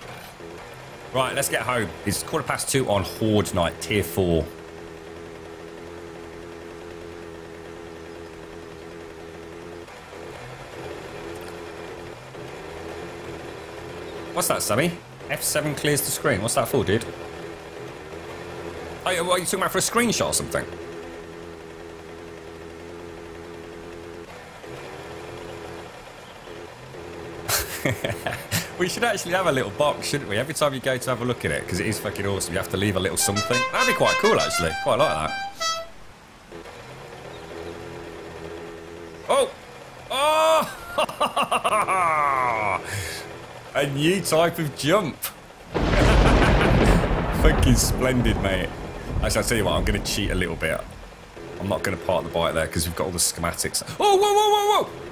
Right, let's get home. It's quarter past two on Horde night, tier four. What's that, Sammy? F7 clears the screen. What's that for, dude? Oh, what are you talking about for a screenshot or something? we should actually have a little box, shouldn't we? Every time you go to have a look at it, because it is fucking awesome, you have to leave a little something. That'd be quite cool, actually. Quite like that. Oh! Oh! A new type of jump. Fucking splendid, mate. Actually, I'll tell you what, I'm going to cheat a little bit. I'm not going to park the bike there because we've got all the schematics. Oh, whoa, whoa, whoa, whoa!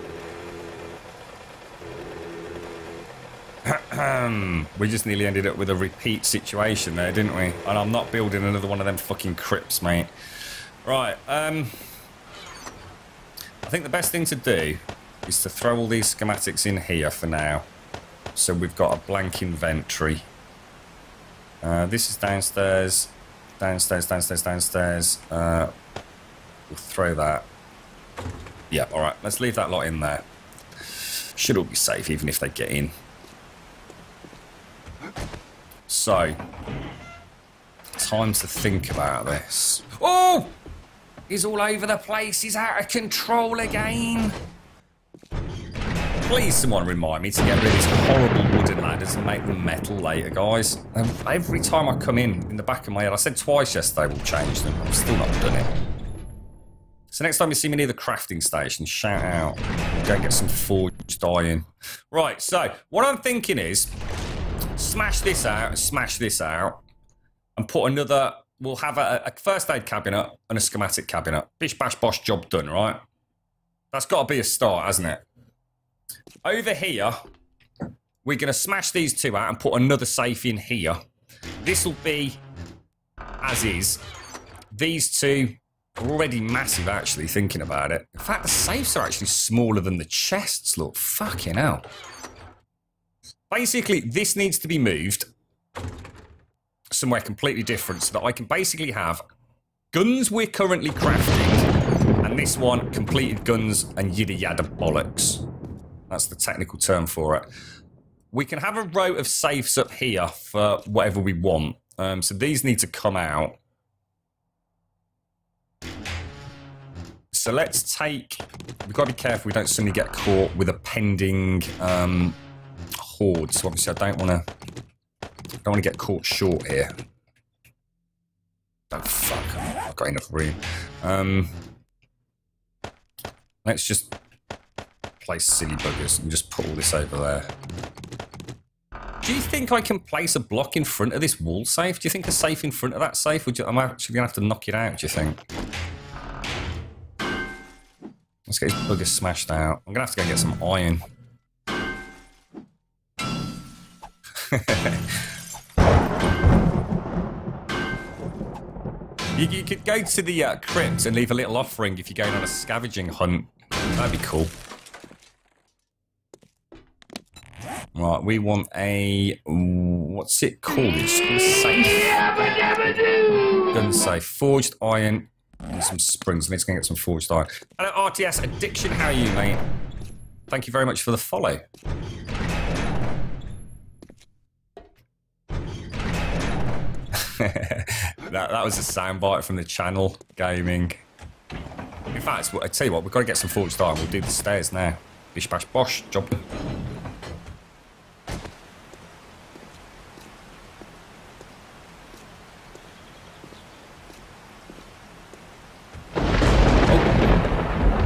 We just nearly ended up with a repeat situation there, didn't we? And I'm not building another one of them fucking crypts, mate. Right, um... I think the best thing to do is to throw all these schematics in here for now. So we've got a blank inventory. Uh, this is downstairs, downstairs, downstairs, downstairs. Uh, we'll throw that. Yeah, all right. Let's leave that lot in there. Should all be safe, even if they get in. So, time to think about this. Oh! He's all over the place. He's out of control again. Please, someone remind me to get rid of these horrible wooden ladders and make them metal later, guys. Um, every time I come in, in the back of my head, I said twice yesterday we'll change them. I've still not done it. So next time you see me near the crafting station, shout out. Go and get some forged iron. Right, so what I'm thinking is smash this out, smash this out, and put another. We'll have a, a first aid cabinet and a schematic cabinet. Bish bash bosh, job done, right? That's got to be a start, hasn't it? Over here, we're going to smash these two out and put another safe in here. This will be as is. These two are already massive, actually, thinking about it. In fact, the safes are actually smaller than the chests, look. Fucking hell. Basically, this needs to be moved somewhere completely different so that I can basically have guns we're currently crafting and this one completed guns and yada yada bollocks. That's the technical term for it. We can have a row of safes up here for whatever we want. Um, so these need to come out. So let's take... We've got to be careful we don't suddenly get caught with a pending um, So obviously I don't want to... Don't want to get caught short here. Oh, fuck. I've got enough room. Um, let's just place silly buggers and just put all this over there. Do you think I can place a block in front of this wall safe? Do you think a safe in front of that safe? Would you, I'm actually going to have to knock it out, do you think? Let's get these buggers smashed out. I'm going to have to go and get some iron. You, you, could go to the uh, crypt and leave a little offering if you're going on a scavenging hunt. That'd be cool. Right, we want a what's it called? It's called safe. Gun safe. Forged iron and some springs. Let's go get some forged iron. Hello, RTS Addiction. How are you, mate? Thank you very much for the follow. that, that was a soundbite from the channel gaming. In fact, I tell you what, we've got to get some forged iron. We'll do the stairs now. Bish bash bosh. Oh,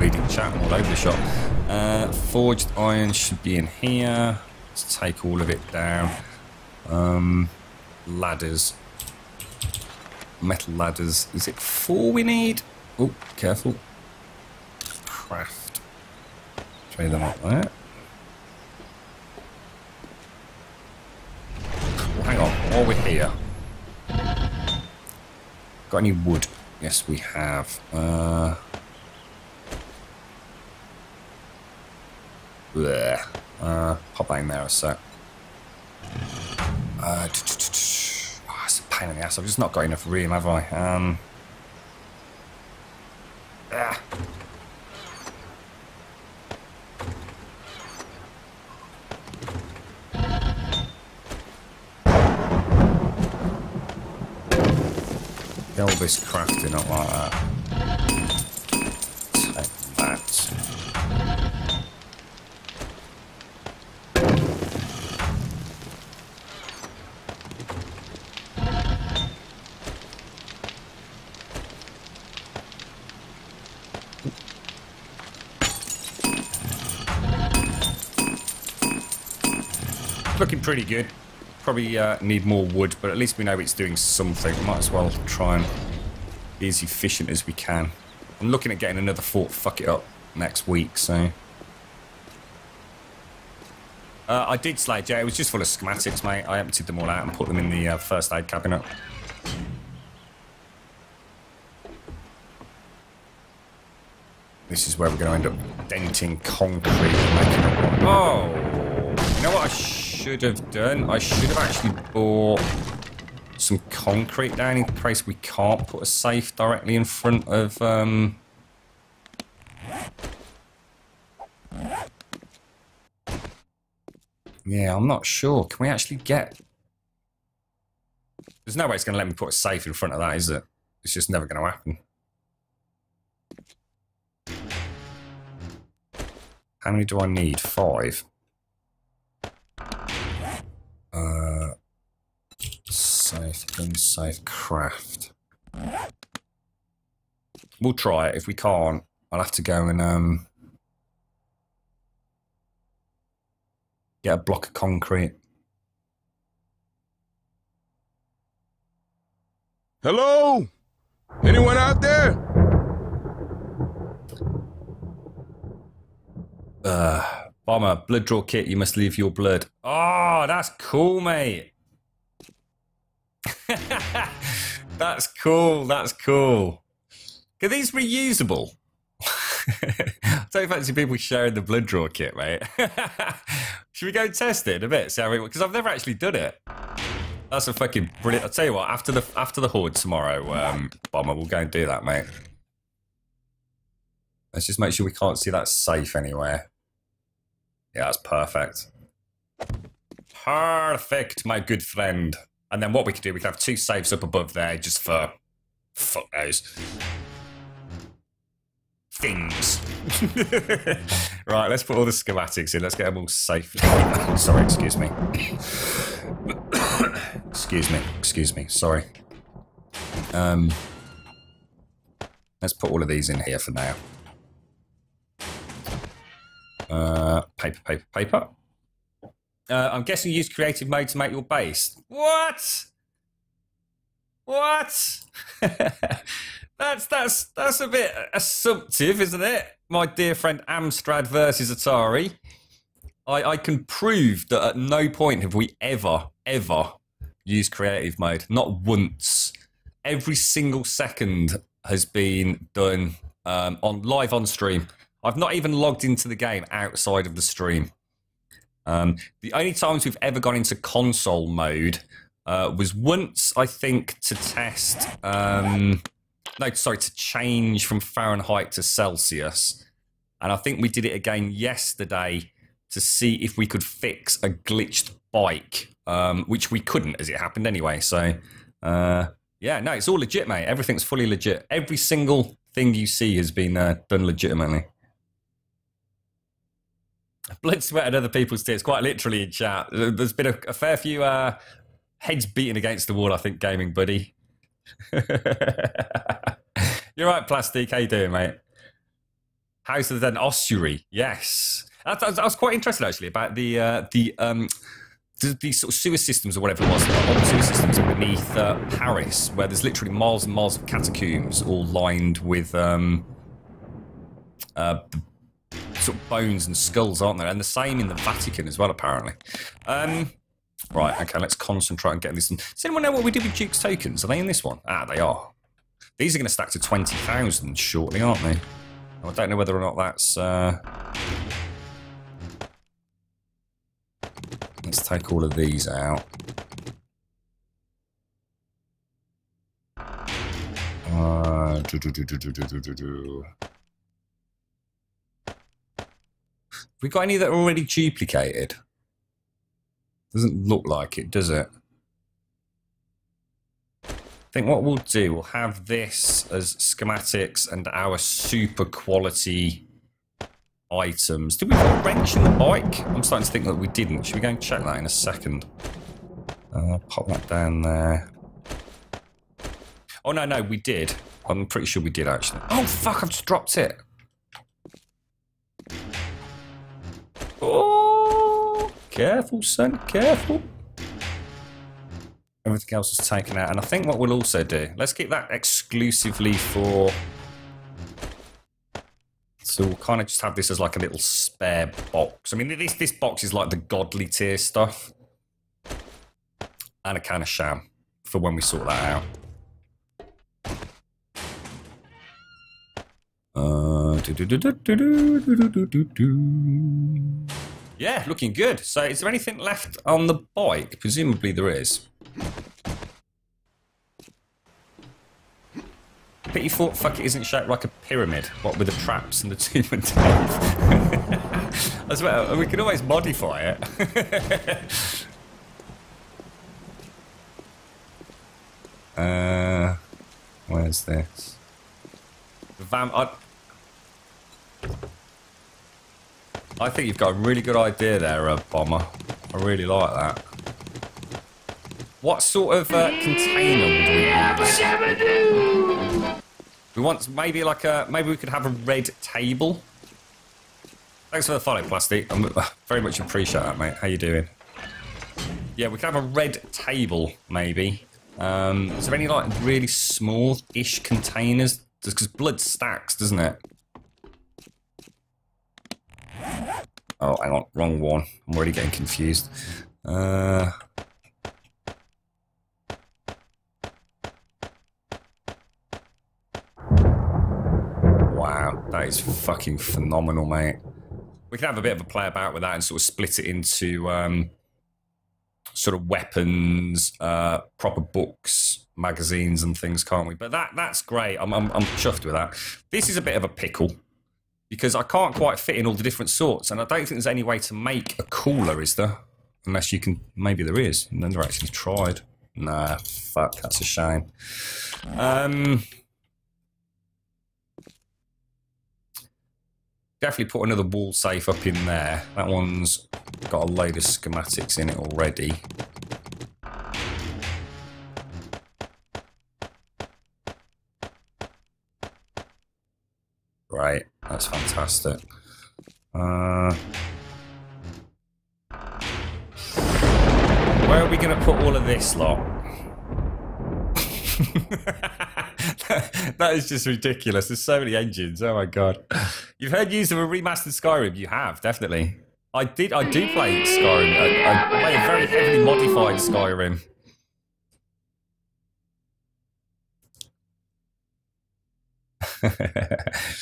reading chat all over the shop. Uh, forged iron should be in here. Let's take all of it down. Um, ladders metal ladders. Is it four we need? Oh, careful. Craft. Tray them there. Well, hang on, while we're here. Got any wood? Yes, we have. Uh, bleh. Uh, pop that in there a sec. Uh, pain in the ass. I've just not got enough room, have I? Um, ah. This crafting up like that. Pretty good. Probably uh, need more wood, but at least we know it's doing something. Might as well try and be as efficient as we can. I'm looking at getting another fort fuck it up next week, so... Uh, I did slide, yeah. It was just full of schematics, mate. I emptied them all out and put them in the uh, first aid cabinet. This is where we're going to end up denting concrete. Oh! You know what I should have done? I should have actually bought some concrete down in case we can't put a safe directly in front of... Um... Yeah, I'm not sure. Can we actually get... There's no way it's going to let me put a safe in front of that, is it? It's just never going to happen. How many do I need? Five. Safe, unsafe, craft. We'll try it. If we can't, I'll have to go and um, get a block of concrete. Hello? Anyone out there? Uh, bomber, blood draw kit, you must leave your blood. Oh, that's cool, mate. that's cool, that's cool. Are these reusable? I don't fancy people sharing the blood draw kit, mate. Should we go and test it in a bit? See how Because I've never actually done it. That's a fucking brilliant. I'll tell you what. After the after the horde tomorrow, um, bomber, we'll go and do that, mate. Let's just make sure we can't see that safe anywhere. Yeah, that's perfect. Perfect, my good friend. And then what we could do, we could have two safes up above there just for fuck knows. Things. right, let's put all the schematics in. Let's get them all safe. Sorry, excuse me. excuse me, excuse me, sorry. Um, let's put all of these in here for now. Uh, paper, paper, paper. Uh, I'm guessing you use creative mode to make your base. What? What? that's that's that's a bit assumptive, isn't it? My dear friend Amstrad versus Atari. I, I can prove that at no point have we ever, ever used creative mode. Not once. Every single second has been done um, on live on stream. I've not even logged into the game outside of the stream. Um, the only times we've ever gone into console mode uh, was once, I think, to test. Um, no, sorry, to change from Fahrenheit to Celsius. And I think we did it again yesterday to see if we could fix a glitched bike, um, which we couldn't as it happened anyway. So, uh, yeah, no, it's all legit, mate. Everything's fully legit. Every single thing you see has been uh, done legitimately. Blood, sweat, and other people's tears, quite literally in chat. There's been a, a fair few uh, heads beating against the wall, I think, gaming buddy. You're right, Plastic. How you doing, mate? House of the Dead Ossuary. Yes. I, was quite interested, actually, about the uh, the um, the, the sort of sewer systems or whatever it was, the sewer systems beneath uh, Paris, where there's literally miles and miles of catacombs all lined with um, uh, sort of bones and skulls, aren't there? And the same in the Vatican as well, apparently. Um, right, okay, let's concentrate on getting this. Does anyone know what we did with Duke's tokens? Are they in this one? Ah, they are. These are going to stack to 20,000 shortly, aren't they? I don't know whether or not that's... Uh... Let's take all of these out. Uh, do, do, do, do. we got any that are already duplicated? Doesn't look like it, does it? I think what we'll do, we'll have this as schematics and our super quality items. Did we put wrench in the bike? I'm starting to think that we didn't. Should we go and check that in a second? Uh, pop that down there. Oh, no, no, we did. I'm pretty sure we did, actually. Oh, fuck, I've just dropped it. Oh, careful, son, careful. Everything else is taken out. And I think what we'll also do, let's keep that exclusively for... So we'll kind of just have this as like a little spare box. I mean, this, this box is like the godly tier stuff. And a can of sham for when we sort that out. Uh... Yeah, looking good. So, is there anything left on the bike? Presumably, there is. Pity thought fuck it isn't shaped like a pyramid, what with the traps and the tomb and Dave. As well, we can always modify it. uh, where's this? The Vam. I, I think you've got a really good idea there, uh, Bomber. I really like that. What sort of uh, container would we use? We want maybe like a maybe we could have a red table. Thanks for the follow, Plastic. I very much appreciate that, mate. How you doing? Yeah, we could have a red table, maybe. Um, is there any like really small-ish containers? Because blood stacks, doesn't it? Oh, hang on, wrong one. I'm already getting confused. Uh, wow, that is fucking phenomenal, mate. We can have a bit of a play about with that and sort of split it into um, sort of weapons, uh, proper books, magazines, and things, can't we? But that that's great. I'm, I'm I'm chuffed with that. This is a bit of a pickle because I can't quite fit in all the different sorts, and I don't think there's any way to make a cooler, is there? Unless you can, maybe there is. And then they're actually tried. Nah, fuck, that's a shame. Um, definitely put another wall safe up in there. That one's got a load of schematics in it already. Right, that's fantastic. Uh, where are we going to put all of this lot? that is just ridiculous. There's so many engines. Oh my god! You've heard use of a remastered Skyrim. You have definitely. I did. I do play Skyrim. I, I play a very heavily modified Skyrim.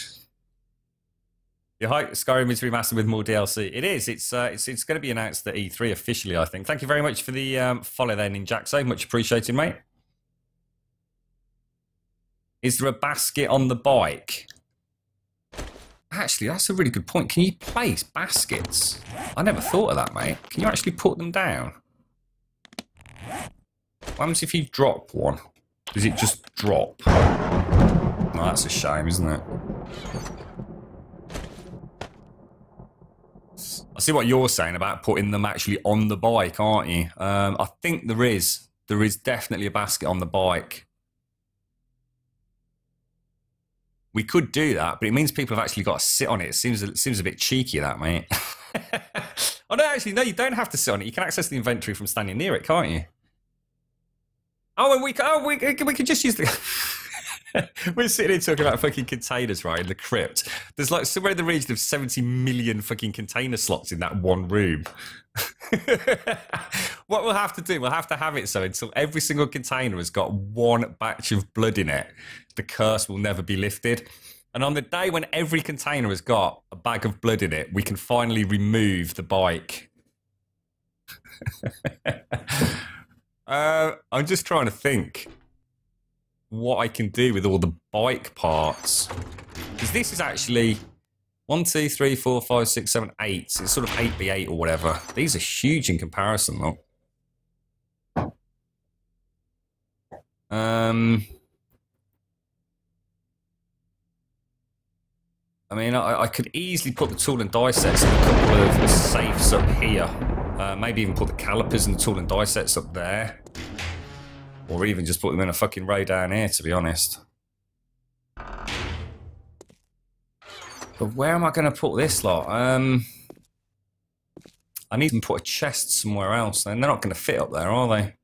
Your hype Skyrim is remastered with more DLC. It is. It's uh, it's it's going to be announced at E3 officially. I think. Thank you very much for the um, follow there, Ninjaxo. Much appreciated, mate. Is there a basket on the bike? Actually, that's a really good point. Can you place baskets? I never thought of that, mate. Can you actually put them down? What happens if you drop one? Does it just drop? No, that's a shame, isn't it? I see what you're saying about putting them actually on the bike, aren't you? Um, I think there is. There is definitely a basket on the bike. We could do that, but it means people have actually got to sit on it. It seems it seems a bit cheeky, that mate. oh no, actually, no, you don't have to sit on it. You can access the inventory from standing near it, can't you? Oh, and we oh we we could just use the. We're sitting here talking about fucking containers, right? In the crypt, there's like somewhere in the region of 70 million fucking container slots in that one room. what we'll have to do, we'll have to have it so until every single container has got one batch of blood in it, the curse will never be lifted. And on the day when every container has got a bag of blood in it, we can finally remove the bike. uh, I'm just trying to think what I can do with all the bike parts. Because this is actually one, two, three, four, five, six, seven, eight. It's sort of 8b8 or whatever. These are huge in comparison, though. Um, I mean, I, I, could easily put the tool and die sets in a couple of the safes up here. Uh, maybe even put the calipers and the tool and die sets up there. Or even just put them in a fucking row down here, to be honest. But where am I going to put this lot? Um, I need to put a chest somewhere else. Then they're not going to fit up there, are they?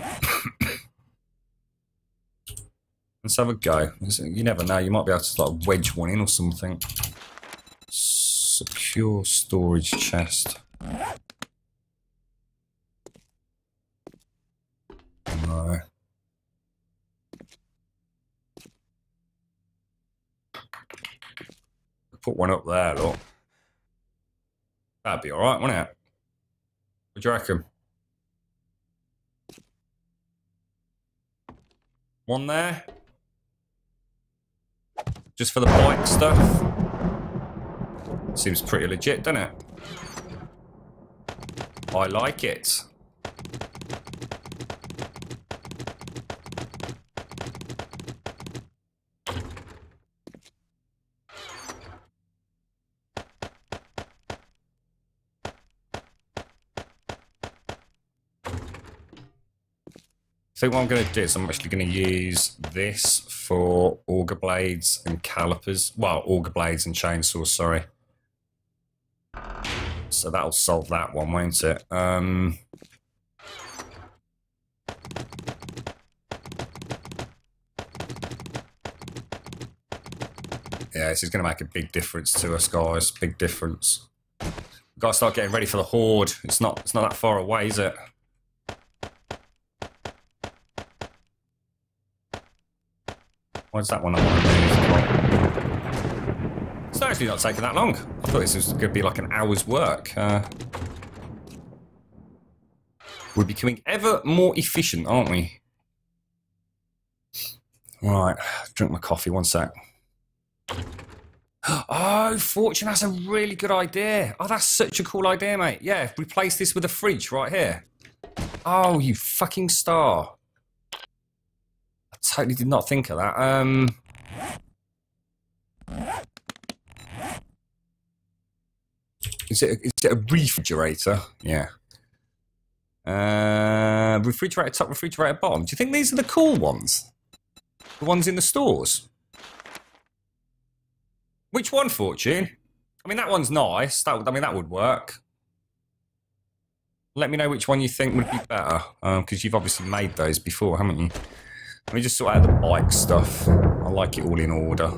Let's have a go. You never know. You might be able to like wedge one in or something. Secure storage chest. Put one up there, look. That'd be alright, wouldn't it? What do you reckon? One there. Just for the bike stuff. Seems pretty legit, doesn't it? I like it. Think what I'm going to do is I'm actually going to use this for auger blades and calipers. Well, auger blades and chainsaws, sorry. So that'll solve that one, won't it? Um, yeah, this is going to make a big difference to us, guys. Big difference. We've got to start getting ready for the horde. It's not. It's not that far away, is it? Why's that one? It's actually not taking that long. I thought this was going to be like an hour's work. Uh, we're becoming ever more efficient, aren't we? Right, drink my coffee. One sec. Oh, Fortune, that's a really good idea. Oh, that's such a cool idea, mate. Yeah, replace this with a fridge right here. Oh, you fucking star. Totally did not think of that. Um, is it is it a refrigerator? Yeah. Uh, refrigerator top, refrigerator bottom. Do you think these are the cool ones? The ones in the stores? Which one, Fortune? I mean, that one's nice. That I mean, that would work. Let me know which one you think would be better, because um, you've obviously made those before, haven't you? Let me just sort out the bike stuff. I like it all in order.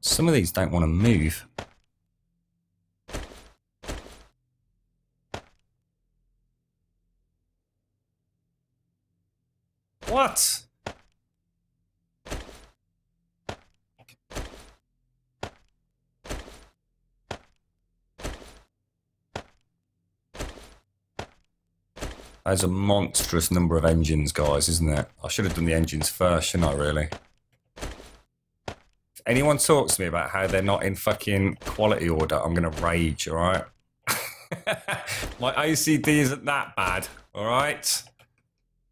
Some of these don't want to move. What? There's a monstrous number of engines, guys, isn't it? I should have done the engines first, shouldn't I, really? If anyone talks to me about how they're not in fucking quality order, I'm going to rage, all right? My OCD isn't that bad, all right?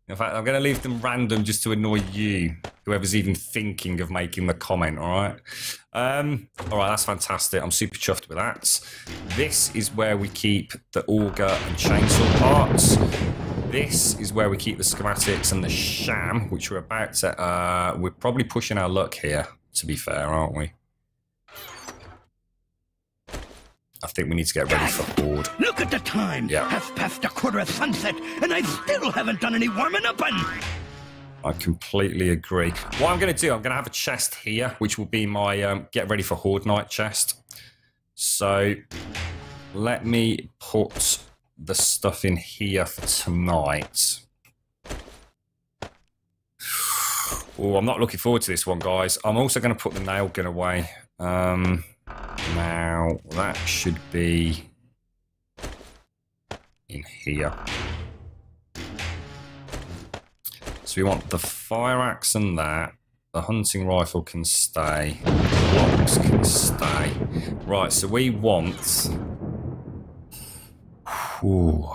In fact, I'm going to leave them random just to annoy you, whoever's even thinking of making the comment, all right? Um, all right, that's fantastic. I'm super chuffed with that. This is where we keep the auger and chainsaw parts. This is where we keep the schematics and the sham, which we're about to... Uh, we're probably pushing our luck here, to be fair, aren't we? I think we need to get ready for Horde. Look at the time! Yeah. Half past a quarter of sunset, and I still haven't done any warming up and... I completely agree. What I'm going to do, I'm going to have a chest here, which will be my um, get ready for Horde night chest. So let me put the stuff in here for tonight. Oh, I'm not looking forward to this one, guys. I'm also going to put the nail gun away. Um, now, that should be in here. So we want the fire axe and that. The hunting rifle can stay. The blocks can stay. Right, so we want Ooh.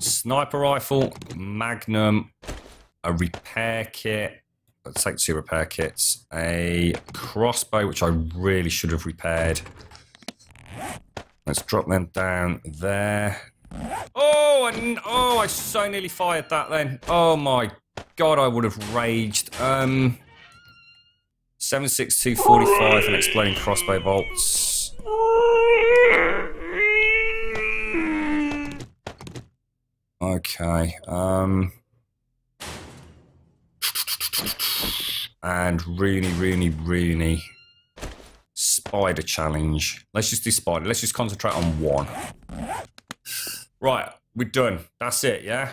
Sniper rifle, magnum, a repair kit. Let's take two repair kits. A crossbow, which I really should have repaired. Let's drop them down there. Oh, and oh, I so nearly fired that then. Oh my god, I would have raged. Um, 76245 and exploding crossbow bolts. Okay. Um. And really, really, really Spider challenge. Let's just do spider. Let's just concentrate on one. Right, we're done. That's it, yeah?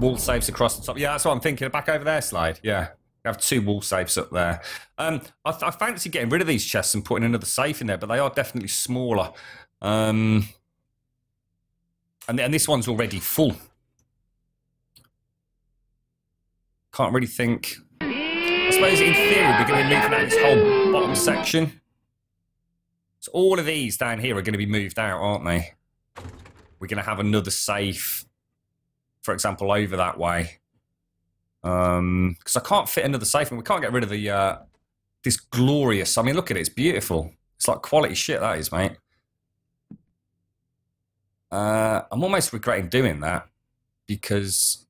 Wall safes across the top. Yeah, that's what I'm thinking. Back over there, slide. Yeah. Have two wall safes up there. Um, I, I fancy getting rid of these chests and putting another safe in there, but they are definitely smaller. Um, and, and this one's already full. Can't really think. I suppose in theory we're going to be moving out this whole bottom section. So all of these down here are going to be moved out, aren't they? We're going to have another safe, for example, over that way. Um, because I can't fit into the safe, and we can't get rid of the uh, this glorious. I mean, look at it; it's beautiful. It's like quality shit that is, mate. Uh, I'm almost regretting doing that because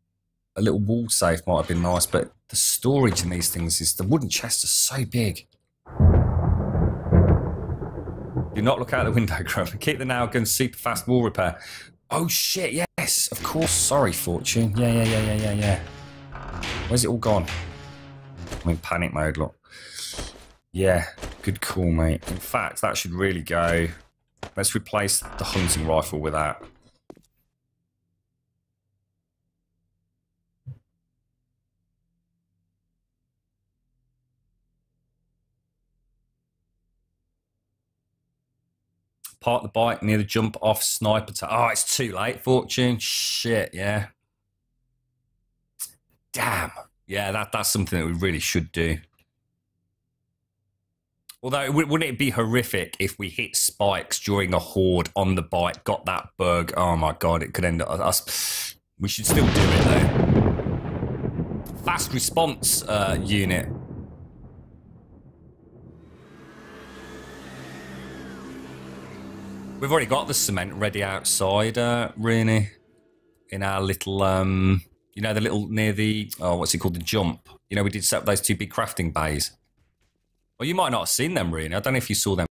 a little wall safe might have been nice, but the storage in these things is the wooden chests are so big. Do not look out the window, Grum. Keep the nail gun super fast wall repair. Oh shit, yes, of course. Sorry, Fortune. Yeah, yeah, yeah, yeah, yeah, yeah. Where's it all gone? I'm in panic mode, look. Yeah, good call, mate. In fact, that should really go. Let's replace the hunting rifle with that. Park the bike near the jump off sniper. T- oh, ah, it's too late, Fortune. Shit, yeah. Damn. Yeah, that, that's something that we really should do. Although, wouldn't it be horrific if we hit spikes during a horde on the bike, got that bug? Oh my god, it could end up us. We should still do it though. Fast response uh, unit. We've already got the cement ready outside, uh, really, in our little, um, you know, the little near the, oh, what's it called, the jump. You know, we did set up those two big crafting bays. Well, you might not have seen them, really. I don't know if you saw them